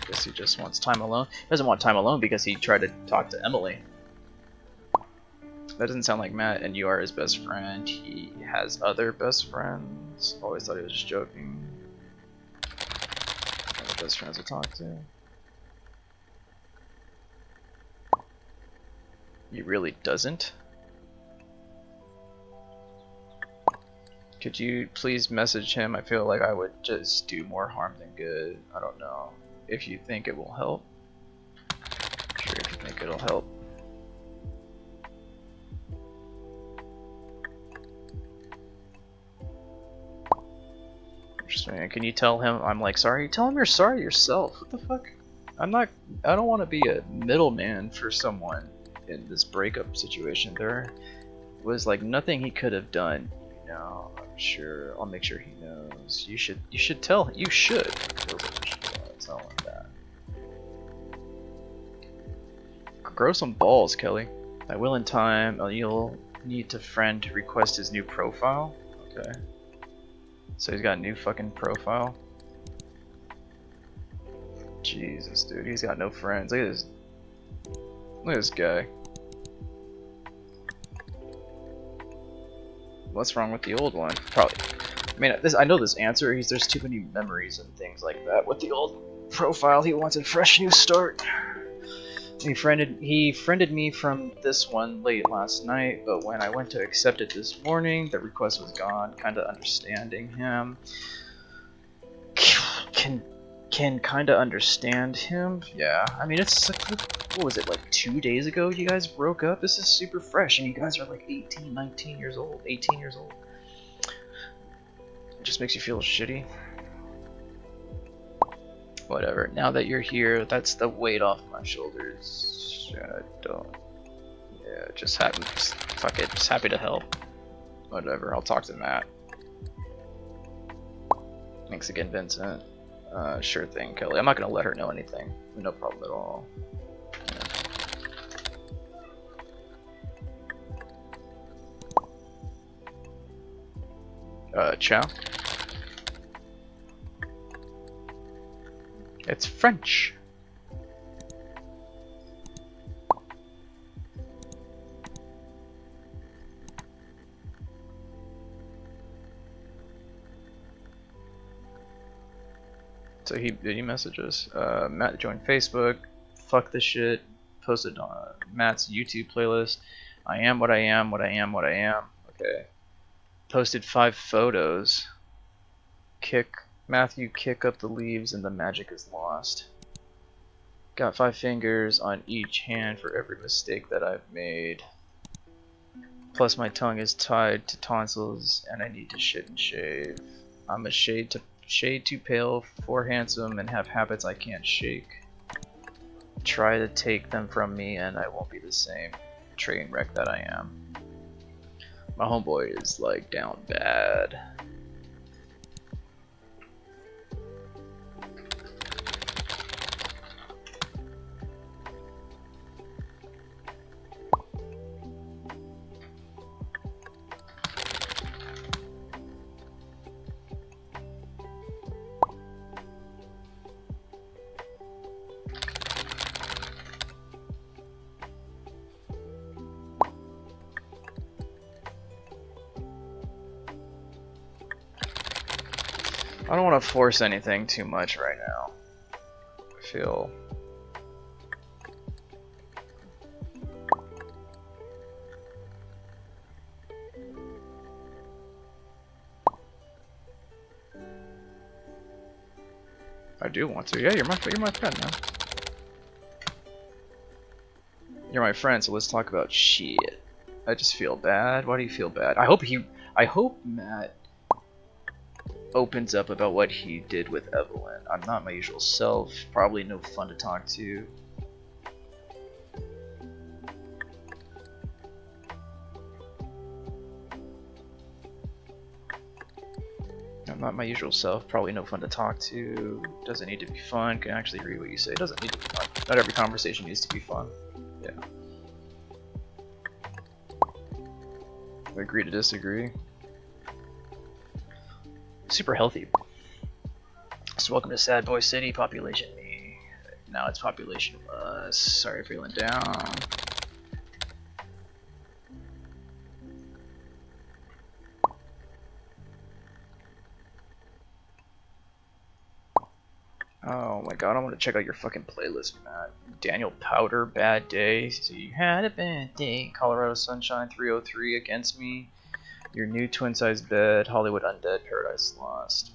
Guess he just wants time alone. He doesn't want time alone because he tried to talk to Emily. That doesn't sound like Matt and you are his best friend. He has other best friends. Always thought he was just joking. Other best friends to talk to. He really doesn't. Could you please message him? I feel like I would just do more harm than good. I don't know if you think it will help. I'm sure if you think it'll help. Interesting. Can you tell him I'm like sorry? Tell him you're sorry yourself. What the fuck? I'm not I don't want to be a middleman for someone in this breakup situation. There was like nothing he could have done. No, I'm sure I'll make sure he knows. You should you should tell you should. Grow some balls, Kelly. I will in time. Uh, you'll need to friend to request his new profile. Okay. So he's got a new fucking profile. Jesus, dude, he's got no friends. Look at this. Look at this guy. What's wrong with the old one? Probably. I mean, this, I know this answer. He's there's too many memories and things like that with the old profile. He wants a fresh new start. He friended he friended me from this one late last night, but when I went to accept it this morning, the request was gone. Kind of understanding him. Can can kind of understand him. Yeah, I mean it's like what was it like two days ago you guys broke up? This is super fresh, and you guys are like 18, 19 years old, 18 years old. It just makes you feel shitty whatever. Now that you're here, that's the weight off my shoulders. I don't. Yeah, just happy. Just, fuck it. Just happy to help. Whatever. I'll talk to Matt. Thanks again, Vincent. Uh, sure thing, Kelly. I'm not gonna let her know anything. No problem at all. Yeah. Uh, ciao. It's French. So he did he message us? Uh, Matt joined Facebook. Fuck this shit. Posted on Matt's YouTube playlist. I am what I am. What I am. What I am. Okay. Posted five photos. Kick Matthew kick up the leaves and the magic is lost. Got five fingers on each hand for every mistake that I've made. Plus my tongue is tied to tonsils and I need to shit and shave. I'm a shade to shade too pale for handsome and have habits I can't shake. Try to take them from me and I won't be the same train wreck that I am. My homeboy is like down bad. I don't want to force anything too much right now. I feel... I do want to. Yeah, you're my you're my friend now. You're my friend, so let's talk about shit. I just feel bad. Why do you feel bad? I hope he I hope Matt opens up about what he did with Evelyn. I'm not my usual self, probably no fun to talk to. I'm not my usual self, probably no fun to talk to, doesn't need to be fun, can actually read what you say, doesn't need to be fun. Not every conversation needs to be fun. Yeah. Agree to disagree super healthy. So welcome to Sad Boy City, population me. Now it's population us. Sorry, feeling down. Oh my god, I want to check out your fucking playlist, Matt. Daniel Powter, Bad Day. So you had a bad day. Colorado Sunshine 303 against me. Your new twin-size bed, Hollywood Undead, Paradise Lost.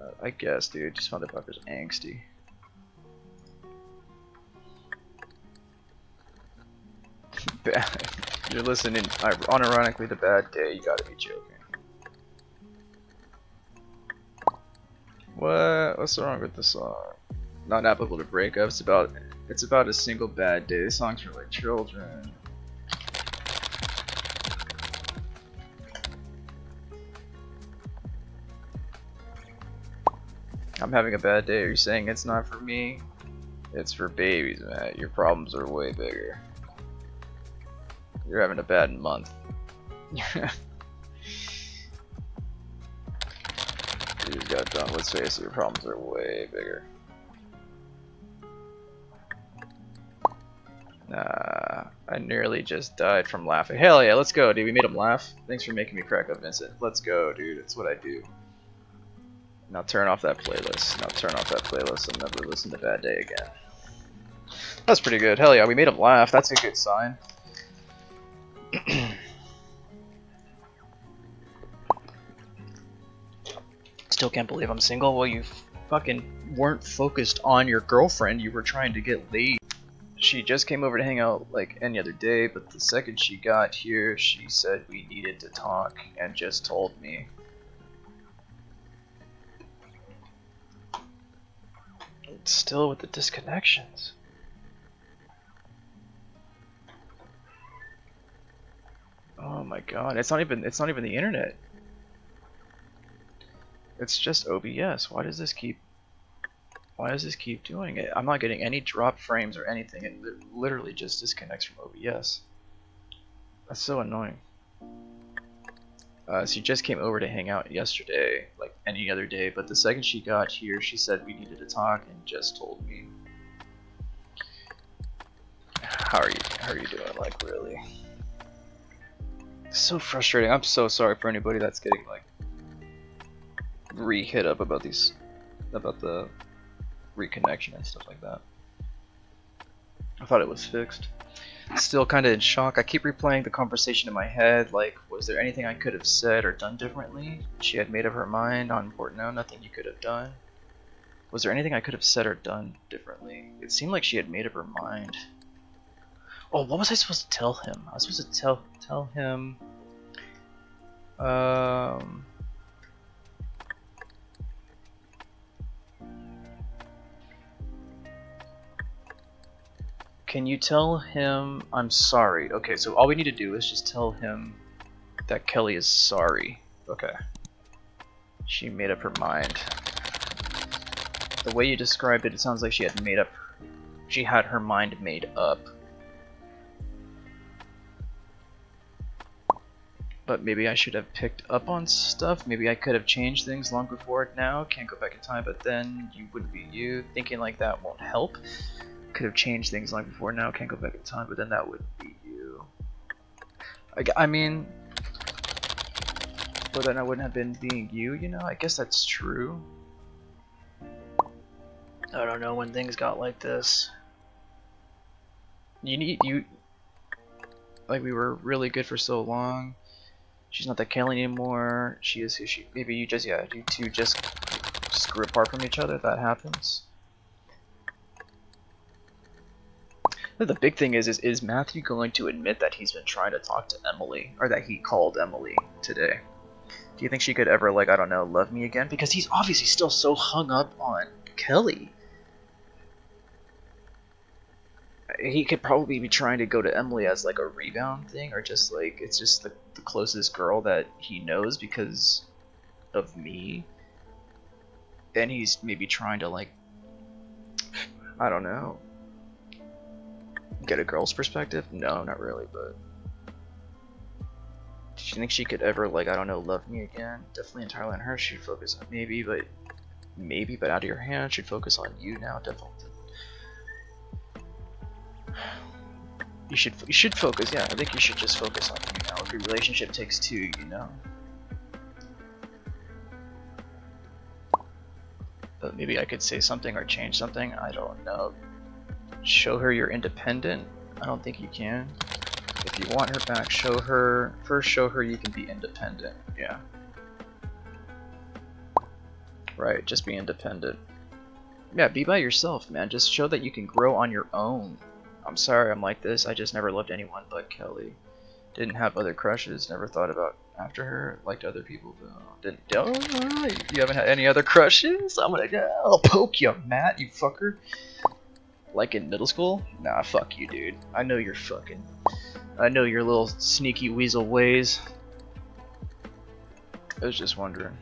Uh, I guess, dude. Just found the fucker's angsty. bad. You're listening unironically to Bad Day. You gotta be joking. What? What's wrong with the song? Not applicable to breakups. It's about it's about a single bad day. This song's for like children. I'm having a bad day. Are you saying it's not for me? It's for babies, man. Your problems are way bigger. You're having a bad month. you got done. Let's face it, your problems are way bigger. Nah, I nearly just died from laughing. Hell yeah, let's go, dude. We made him laugh. Thanks for making me crack up, Vincent. Let's go, dude. It's what I do. Now turn off that playlist. Now turn off that playlist and never listen to Bad Day again. That's pretty good. Hell yeah, we made him laugh. That's a good sign. Still can't believe I'm single. Well, you fucking weren't focused on your girlfriend. You were trying to get laid. She just came over to hang out like any other day, but the second she got here, she said we needed to talk and just told me. Still with the disconnections. Oh my god, it's not even it's not even the internet. It's just OBS. Why does this keep why does this keep doing it? I'm not getting any drop frames or anything. It literally just disconnects from OBS. That's so annoying. Uh, she just came over to hang out yesterday, like any other day, but the second she got here, she said we needed to talk and just told me. How are you? How are you doing? Like really? So frustrating. I'm so sorry for anybody that's getting like re-hit up about these, about the reconnection and stuff like that. I thought it was fixed. Still kind of in shock. I keep replaying the conversation in my head, like, was there anything I could have said or done differently? She had made up her mind on Portnow, nothing you could have done. Was there anything I could have said or done differently? It seemed like she had made up her mind. Oh, what was I supposed to tell him? I was supposed to tell tell him. Um. Can you tell him I'm sorry? Okay, so all we need to do is just tell him that Kelly is sorry. Okay. She made up her mind. The way you described it, it sounds like she had made up... She had her mind made up. But maybe I should have picked up on stuff. Maybe I could have changed things long before now. Can't go back in time, but then you wouldn't be you. Thinking like that won't help could have changed things long before now, can't go back in time, but then that would be you. I, I mean, but then I wouldn't have been being you, you know? I guess that's true. I don't know when things got like this. You need, you, like we were really good for so long. She's not that Kelly anymore. She is who she, maybe you just, yeah, you two just screw apart from each other, that happens. The big thing is, is, is Matthew going to admit that he's been trying to talk to Emily, or that he called Emily today? Do you think she could ever, like, I don't know, love me again? Because he's obviously still so hung up on Kelly. He could probably be trying to go to Emily as, like, a rebound thing, or just, like, it's just the, the closest girl that he knows because of me. And he's maybe trying to, like, I don't know, get a girl's perspective? No, not really, but Did you think she could ever like I don't know love me again? Definitely entirely on her. She'd focus on maybe, but maybe, but out of your hands. She'd focus on you now. Definitely. You should you should focus. Yeah, I think you should just focus on you now. If your relationship takes two, you know. But maybe I could say something or change something. I don't know show her you're independent. I don't think you can. If you want her back, show her, first show her you can be independent. Yeah. Right, just be independent. Yeah, be by yourself, man. Just show that you can grow on your own. I'm sorry I'm like this. I just never loved anyone but Kelly. Didn't have other crushes. Never thought about after her Liked other people though. Didn't oh, you haven't had any other crushes? I'm gonna I'll poke you, Matt, you fucker. Like in middle school? Nah, fuck you, dude. I know you're fucking. I know your little sneaky weasel ways. I was just wondering.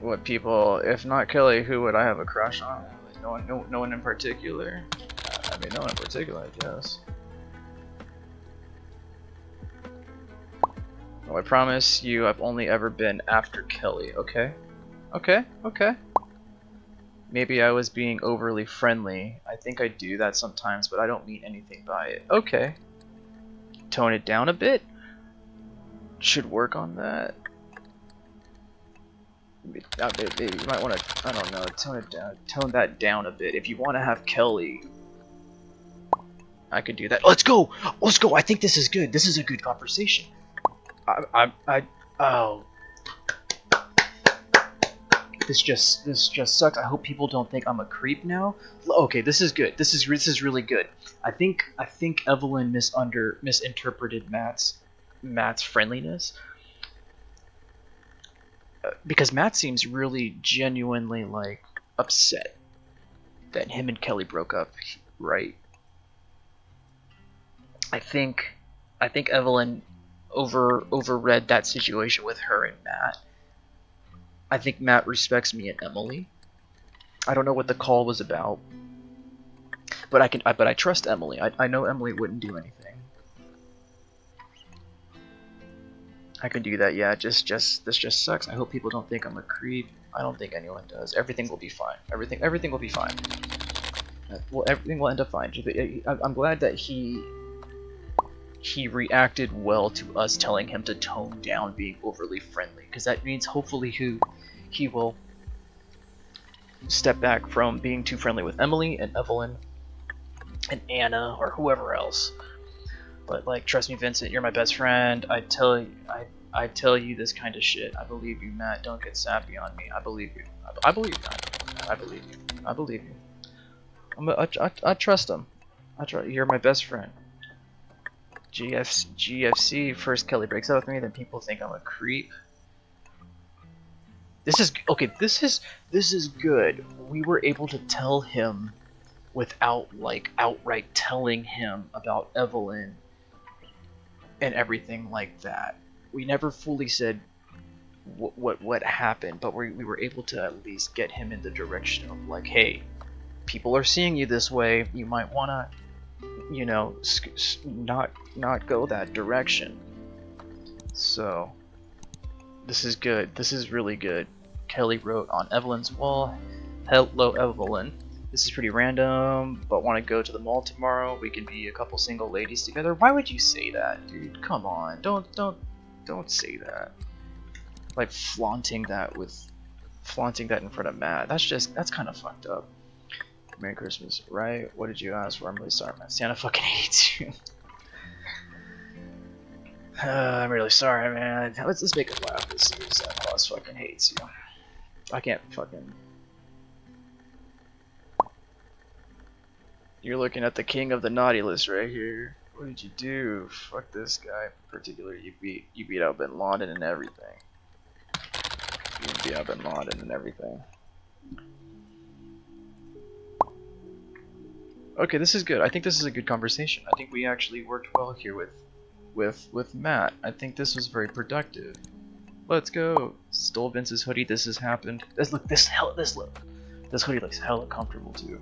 What people, if not Kelly, who would I have a crush on? No one, no, no one in particular. Uh, I mean, no one in particular, I guess. Oh, I promise you I've only ever been after Kelly, okay? Okay, okay. Maybe I was being overly friendly. I think I do that sometimes, but I don't mean anything by it. Okay. Tone it down a bit? Should work on that. Uh, you might want to, I don't know, tone it down, tone that down a bit. If you want to have Kelly, I could do that. Let's go! Let's go! I think this is good. This is a good conversation. I, I, I, oh. This just, this just sucks. I hope people don't think I'm a creep now. Okay, this is good. This is, this is really good. I think, I think Evelyn misunder, misinterpreted Matt's, Matt's friendliness uh, because Matt seems really genuinely like upset that him and Kelly broke up, right? I think I think Evelyn over overread that situation with her and Matt. I think Matt respects me and Emily. I don't know what the call was about, but I can. I, but I trust Emily. I, I know Emily wouldn't do anything. I can do that. Yeah, just just this just sucks. I hope people don't think I'm a creep. I don't think anyone does. Everything will be fine. Everything everything will be fine. Uh, well, everything will end up fine. I'm glad that he he reacted well to us telling him to tone down being overly friendly, because that means hopefully who he will step back from being too friendly with Emily and Evelyn and Anna or whoever else. But like, trust me, Vincent, you're my best friend. I tell you, I I tell you this kind of shit. I believe you, Matt. Don't get sappy on me. I believe you. I, I believe you. I believe you. I believe you. I'm a, I, I, I trust him. I try. You're my best friend. GFC, GFC. First, Kelly breaks up with me. Then people think I'm a creep. This is okay. This is this is good. We were able to tell him without like outright telling him about Evelyn and everything like that. We never fully said what what, what happened, but we, we were able to at least get him in the direction of like, hey, people are seeing you this way. You might want to, you know, not not go that direction. So this is good. This is really good. Kelly wrote on Evelyn's wall, "Hello, Evelyn." This is pretty random, but want to go to the mall tomorrow. We can be a couple single ladies together. Why would you say that, dude? Come on, don't don't don't say that. Like flaunting that with flaunting that in front of Matt. That's just that's kind of fucked up. Merry Christmas, right? What did you ask for? I'm really sorry, man. Santa fucking hates you. uh, I'm really sorry, man. Let's just make it laugh this year. Santa Claus fucking hates you. I can't fucking You're looking at the king of the naughty list right here. What did you do? Fuck this guy in particular. You beat you beat out Bin Laden and everything. You beat out Bin Laden and everything. Okay, this is good. I think this is a good conversation. I think we actually worked well here with with with Matt. I think this was very productive. Let's go. Stole Vince's hoodie. This has happened. This look. This hell. This look. This hoodie looks hella comfortable too.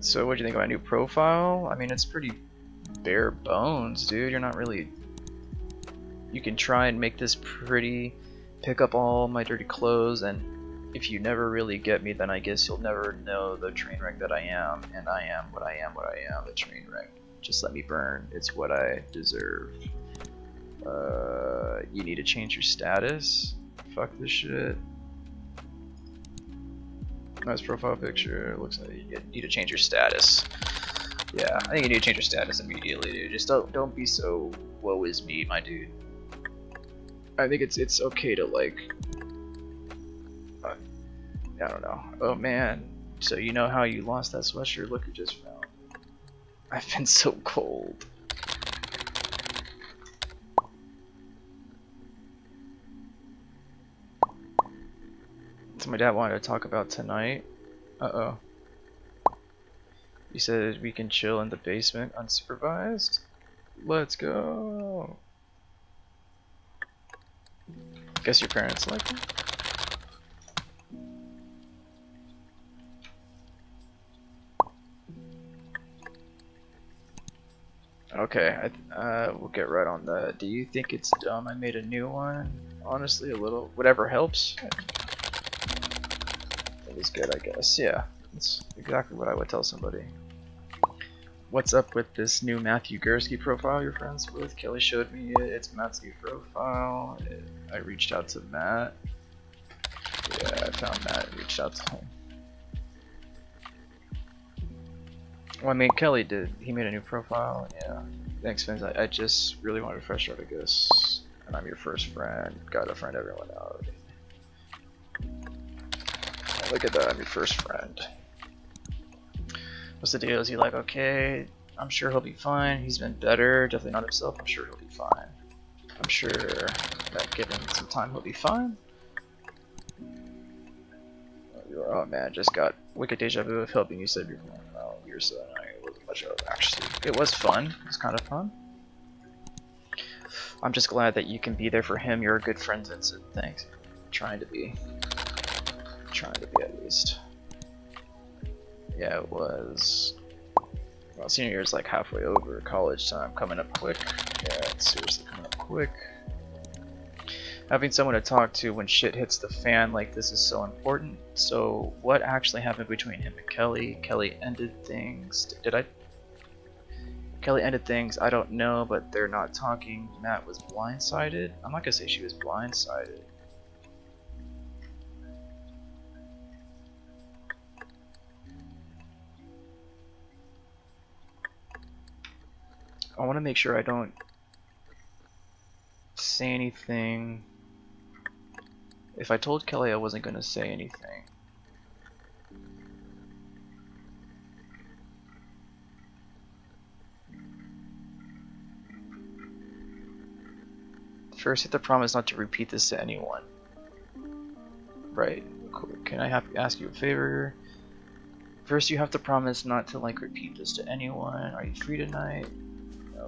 So what do you think of my new profile? I mean, it's pretty bare bones, dude. You're not really... You can try and make this pretty, pick up all my dirty clothes, and if you never really get me, then I guess you'll never know the train wreck that I am, and I am what I am what I am, a train wreck. Just let me burn. It's what I deserve. Uh, you need to change your status? Fuck this shit. Nice profile picture. Looks like you need to change your status. Yeah, I think you need to change your status immediately, dude. Just don't don't be so woe is me, my dude. I think it's it's okay to like uh, I don't know. Oh man, so you know how you lost that sweatshirt? Look, you just found. I've been so cold. So my dad wanted to talk about tonight. Uh-oh. He said we can chill in the basement unsupervised. Let's go. Guess your parents like it. Okay, I, uh, we'll get right on that. Do you think it's dumb I made a new one? Honestly, a little. Whatever helps. It was good, I guess. Yeah, that's exactly what I would tell somebody. What's up with this new Matthew Gursky profile you're friends with? Kelly showed me it. It's Matt's new profile. I reached out to Matt. Yeah, I found Matt. Reached out to him. Well, I mean, Kelly did. He made a new profile. Yeah. Thanks, Vince. I, I just really wanted a fresh start, I guess. And I'm your first friend. Gotta friend everyone out. Look at that, I'm your first friend. What's the deal? Is he like, okay, I'm sure he'll be fine. He's been better. Definitely not himself. I'm sure he'll be fine. I'm sure that given some time, he'll be fine. Oh man, just got wicked deja vu of helping you said you're playing oh, well. You're so annoying. It wasn't much of actually. It was fun. It was kind of fun. I'm just glad that you can be there for him. You're a good friend, Vincent. Thanks. trying to be. trying to be at least. Yeah, it was. Well, senior year is like halfway over. College time coming up quick. Yeah, it's seriously coming up quick. Having someone to talk to when shit hits the fan like this is so important. So, what actually happened between him and Kelly? Kelly ended things. Did I? Kelly ended things. I don't know, but they're not talking. Matt was blindsided. I'm not gonna say she was blindsided. I want to make sure I don't say anything. If I told Kelly I wasn't going to say anything. First, you have to promise not to repeat this to anyone. Right. Can I have ask you a favor? First, you have to promise not to like repeat this to anyone. Are you free tonight?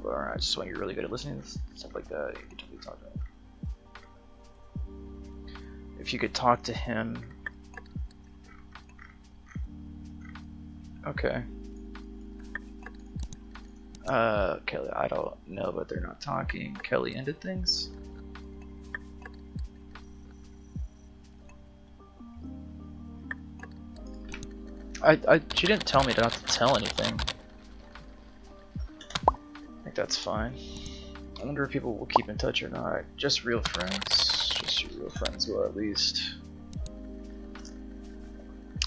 No, alright, just when you're really good at listening, to stuff like that, you totally talk to him. If you could talk to him. Okay. Uh, Kelly, I don't know, but they're not talking. Kelly ended things. I, I, she didn't tell me not to tell anything that's fine. I wonder if people will keep in touch or not. Just real friends. Just your real friends will at least.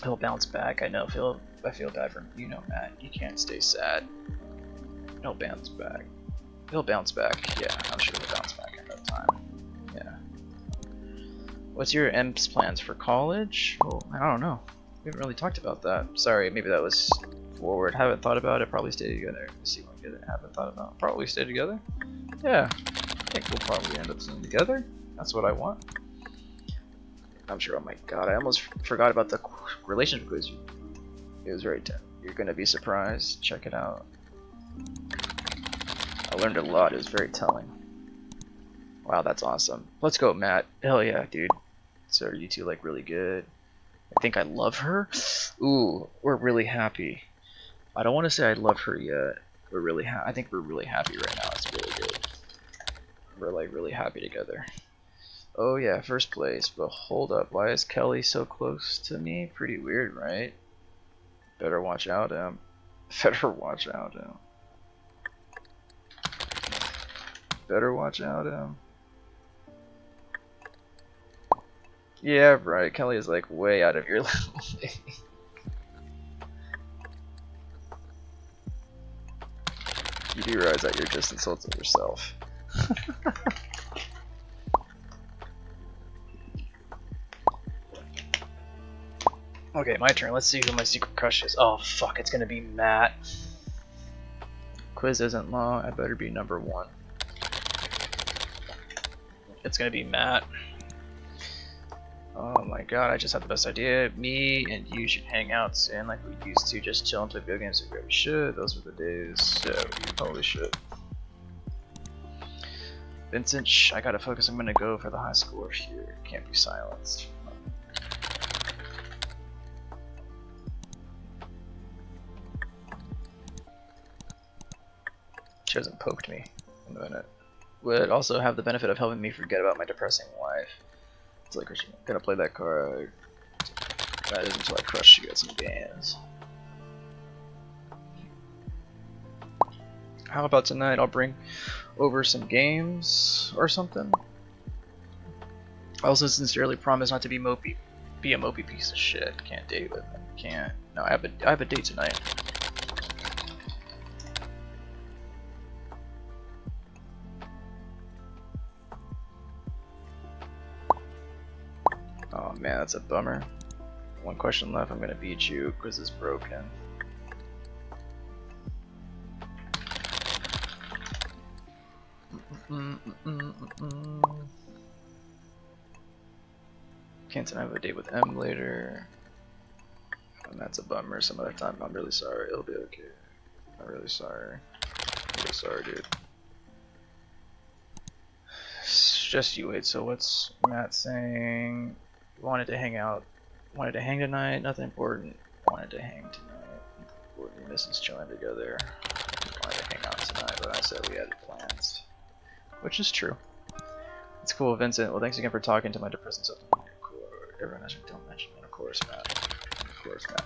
He'll bounce back. I know. Feel I feel bad for him. You know, Matt. You can't stay sad. He'll bounce back. He'll bounce back. Yeah, I'm sure he'll bounce back in no time. Yeah. What's your EMS plans for college? Well, I don't know. We haven't really talked about that. Sorry, maybe that was forward. Haven't thought about it. Probably stay together. Let's see what I haven't thought about. Probably stay together. Yeah, I think we'll probably end up staying together. That's what I want. I'm sure. Oh my god, I almost forgot about the relationship quiz. It was very tense. You're gonna be surprised. Check it out. I learned a lot. It was very telling. Wow, that's awesome. Let's go, Matt. Hell yeah, dude. So are you two like really good? I think I love her. Ooh, we're really happy. I don't want to say I love her yet. We're really I think we're really happy right now. It's really good. We're like really happy together. Oh yeah, first place. But hold up, why is Kelly so close to me? Pretty weird, right? Better watch out, um. Better watch out, um. Better watch out, um. Yeah, right. Kelly is like way out of your level. You do realize that you're just insulting yourself. Okay, my turn. Let's see who my secret crush is. Oh fuck, it's gonna be Matt. Quiz isn't long. I better be number one. It's gonna be Matt. Oh my god, I just had the best idea. Me and you should hang out soon like we used to, just chill and play video games like we should. Those were the days. Holy shit. Vincent, I gotta focus. I'm gonna go for the high score here. Can't be silenced. She hasn't poked me in a minute. Would also have the benefit of helping me forget about my depressing life. It's like, I'm gonna play that card. That is until I crush you at some games. How about tonight I'll bring over some games or something? I also sincerely promise not to be mopey, be a mopey piece of shit. Can't date with. Can't. No, I have a I have a date tonight. That's a bummer. One question left, I'm gonna beat you because it's broken. Can't I have a date with M later. And that's a bummer some other time. I'm really sorry. It'll be okay. I'm really sorry. I'm really sorry, dude. It's just you wait. So what's Matt saying? Wanted to hang out. Wanted to hang tonight. Nothing important. Wanted to hang tonight. This is chilling together. Wanted to hang out tonight, but I said we had plans. Which is true. It's cool, Vincent. Well, thanks again for talking to my depressing self. Everyone has don't mention. Of course, Matt. Of course, Matt.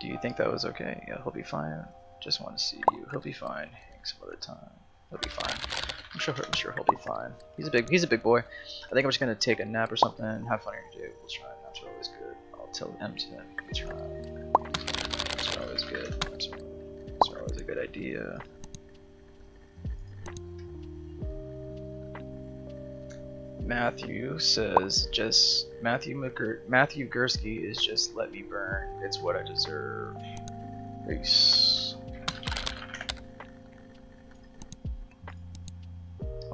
Do you think that was okay? Yeah, he'll be fine. Just want to see you. He'll be fine. Hang some other time. He'll be fine. I'm sure. I'm sure he'll be fine. He's a big. He's a big boy. I think I'm just gonna take a nap or something. Have fun your day. We'll try. Naps are always good. I'll tell him to. We'll try. Naps are always good. Naps are always a good idea. Matthew says just Matthew McGur Matthew Gursky is just let me burn. It's what I deserve. Peace.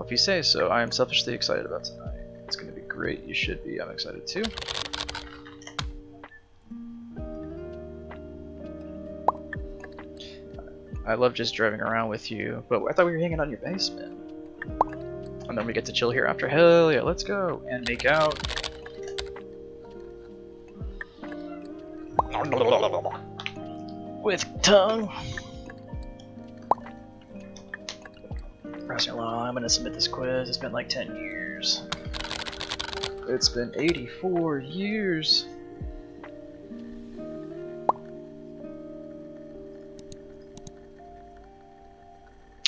If you say so, I am selfishly excited about tonight. It's gonna be great. You should be. I'm excited too. I love just driving around with you, but I thought we were hanging out in your basement. And then we get to chill here after. Hell yeah, let's go. And make out. With tongue. Along, I'm gonna submit this quiz. It's been like 10 years. It's been 84 years.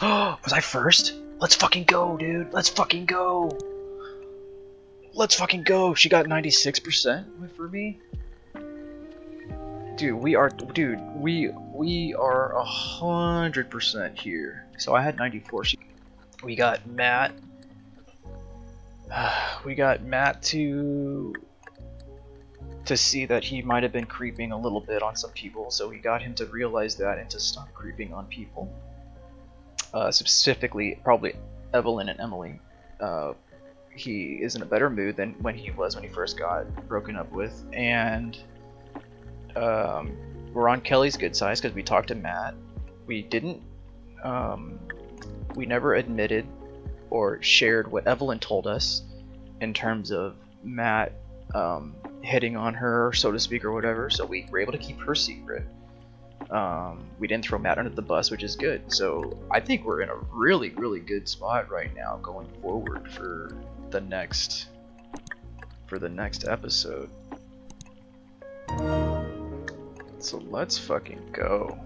Oh, was I first? Let's fucking go, dude. Let's fucking go. Let's fucking go. She got 96% for me. Dude, we are, dude, we we are a hundred percent here. So I had 94. She, we got Matt. we got Matt to to see that he might have been creeping a little bit on some people. So we got him to realize that and to stop creeping on people uh, specifically probably Evelyn and Emily, uh, he is in a better mood than when he was when he first got broken up with, and um, we're on Kelly's good side because we talked to Matt. We didn't, um, we never admitted or shared what Evelyn told us in terms of Matt um, hitting on her, so to speak, or whatever. So we were able to keep her secret. Um, we didn't throw Matt under the bus, which is good. So I think we're in a really, really good spot right now going forward for the next for the next episode. So let's fucking go.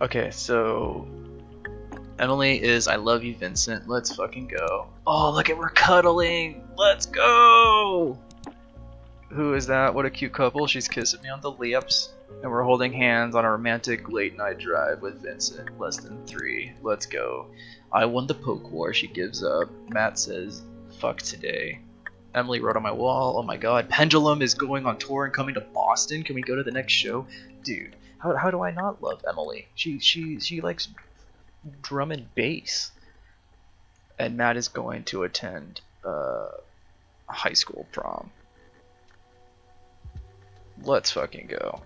Okay, so Emily is I love you, Vincent. Let's fucking go. Oh, look at we're cuddling. Let's go. Who is that? What a cute couple. She's kissing me on the lips. And we're holding hands on a romantic late night drive with Vincent. Less than three. Let's go. I won the poke war. She gives up. Matt says, fuck today. Emily wrote on my wall, oh my god, Pendulum is going on tour and coming to Boston. Can we go to the next show? Dude, how, how do I not love Emily? She she she likes drum and bass. And Matt is going to attend uh, high school prom. Let's fucking go.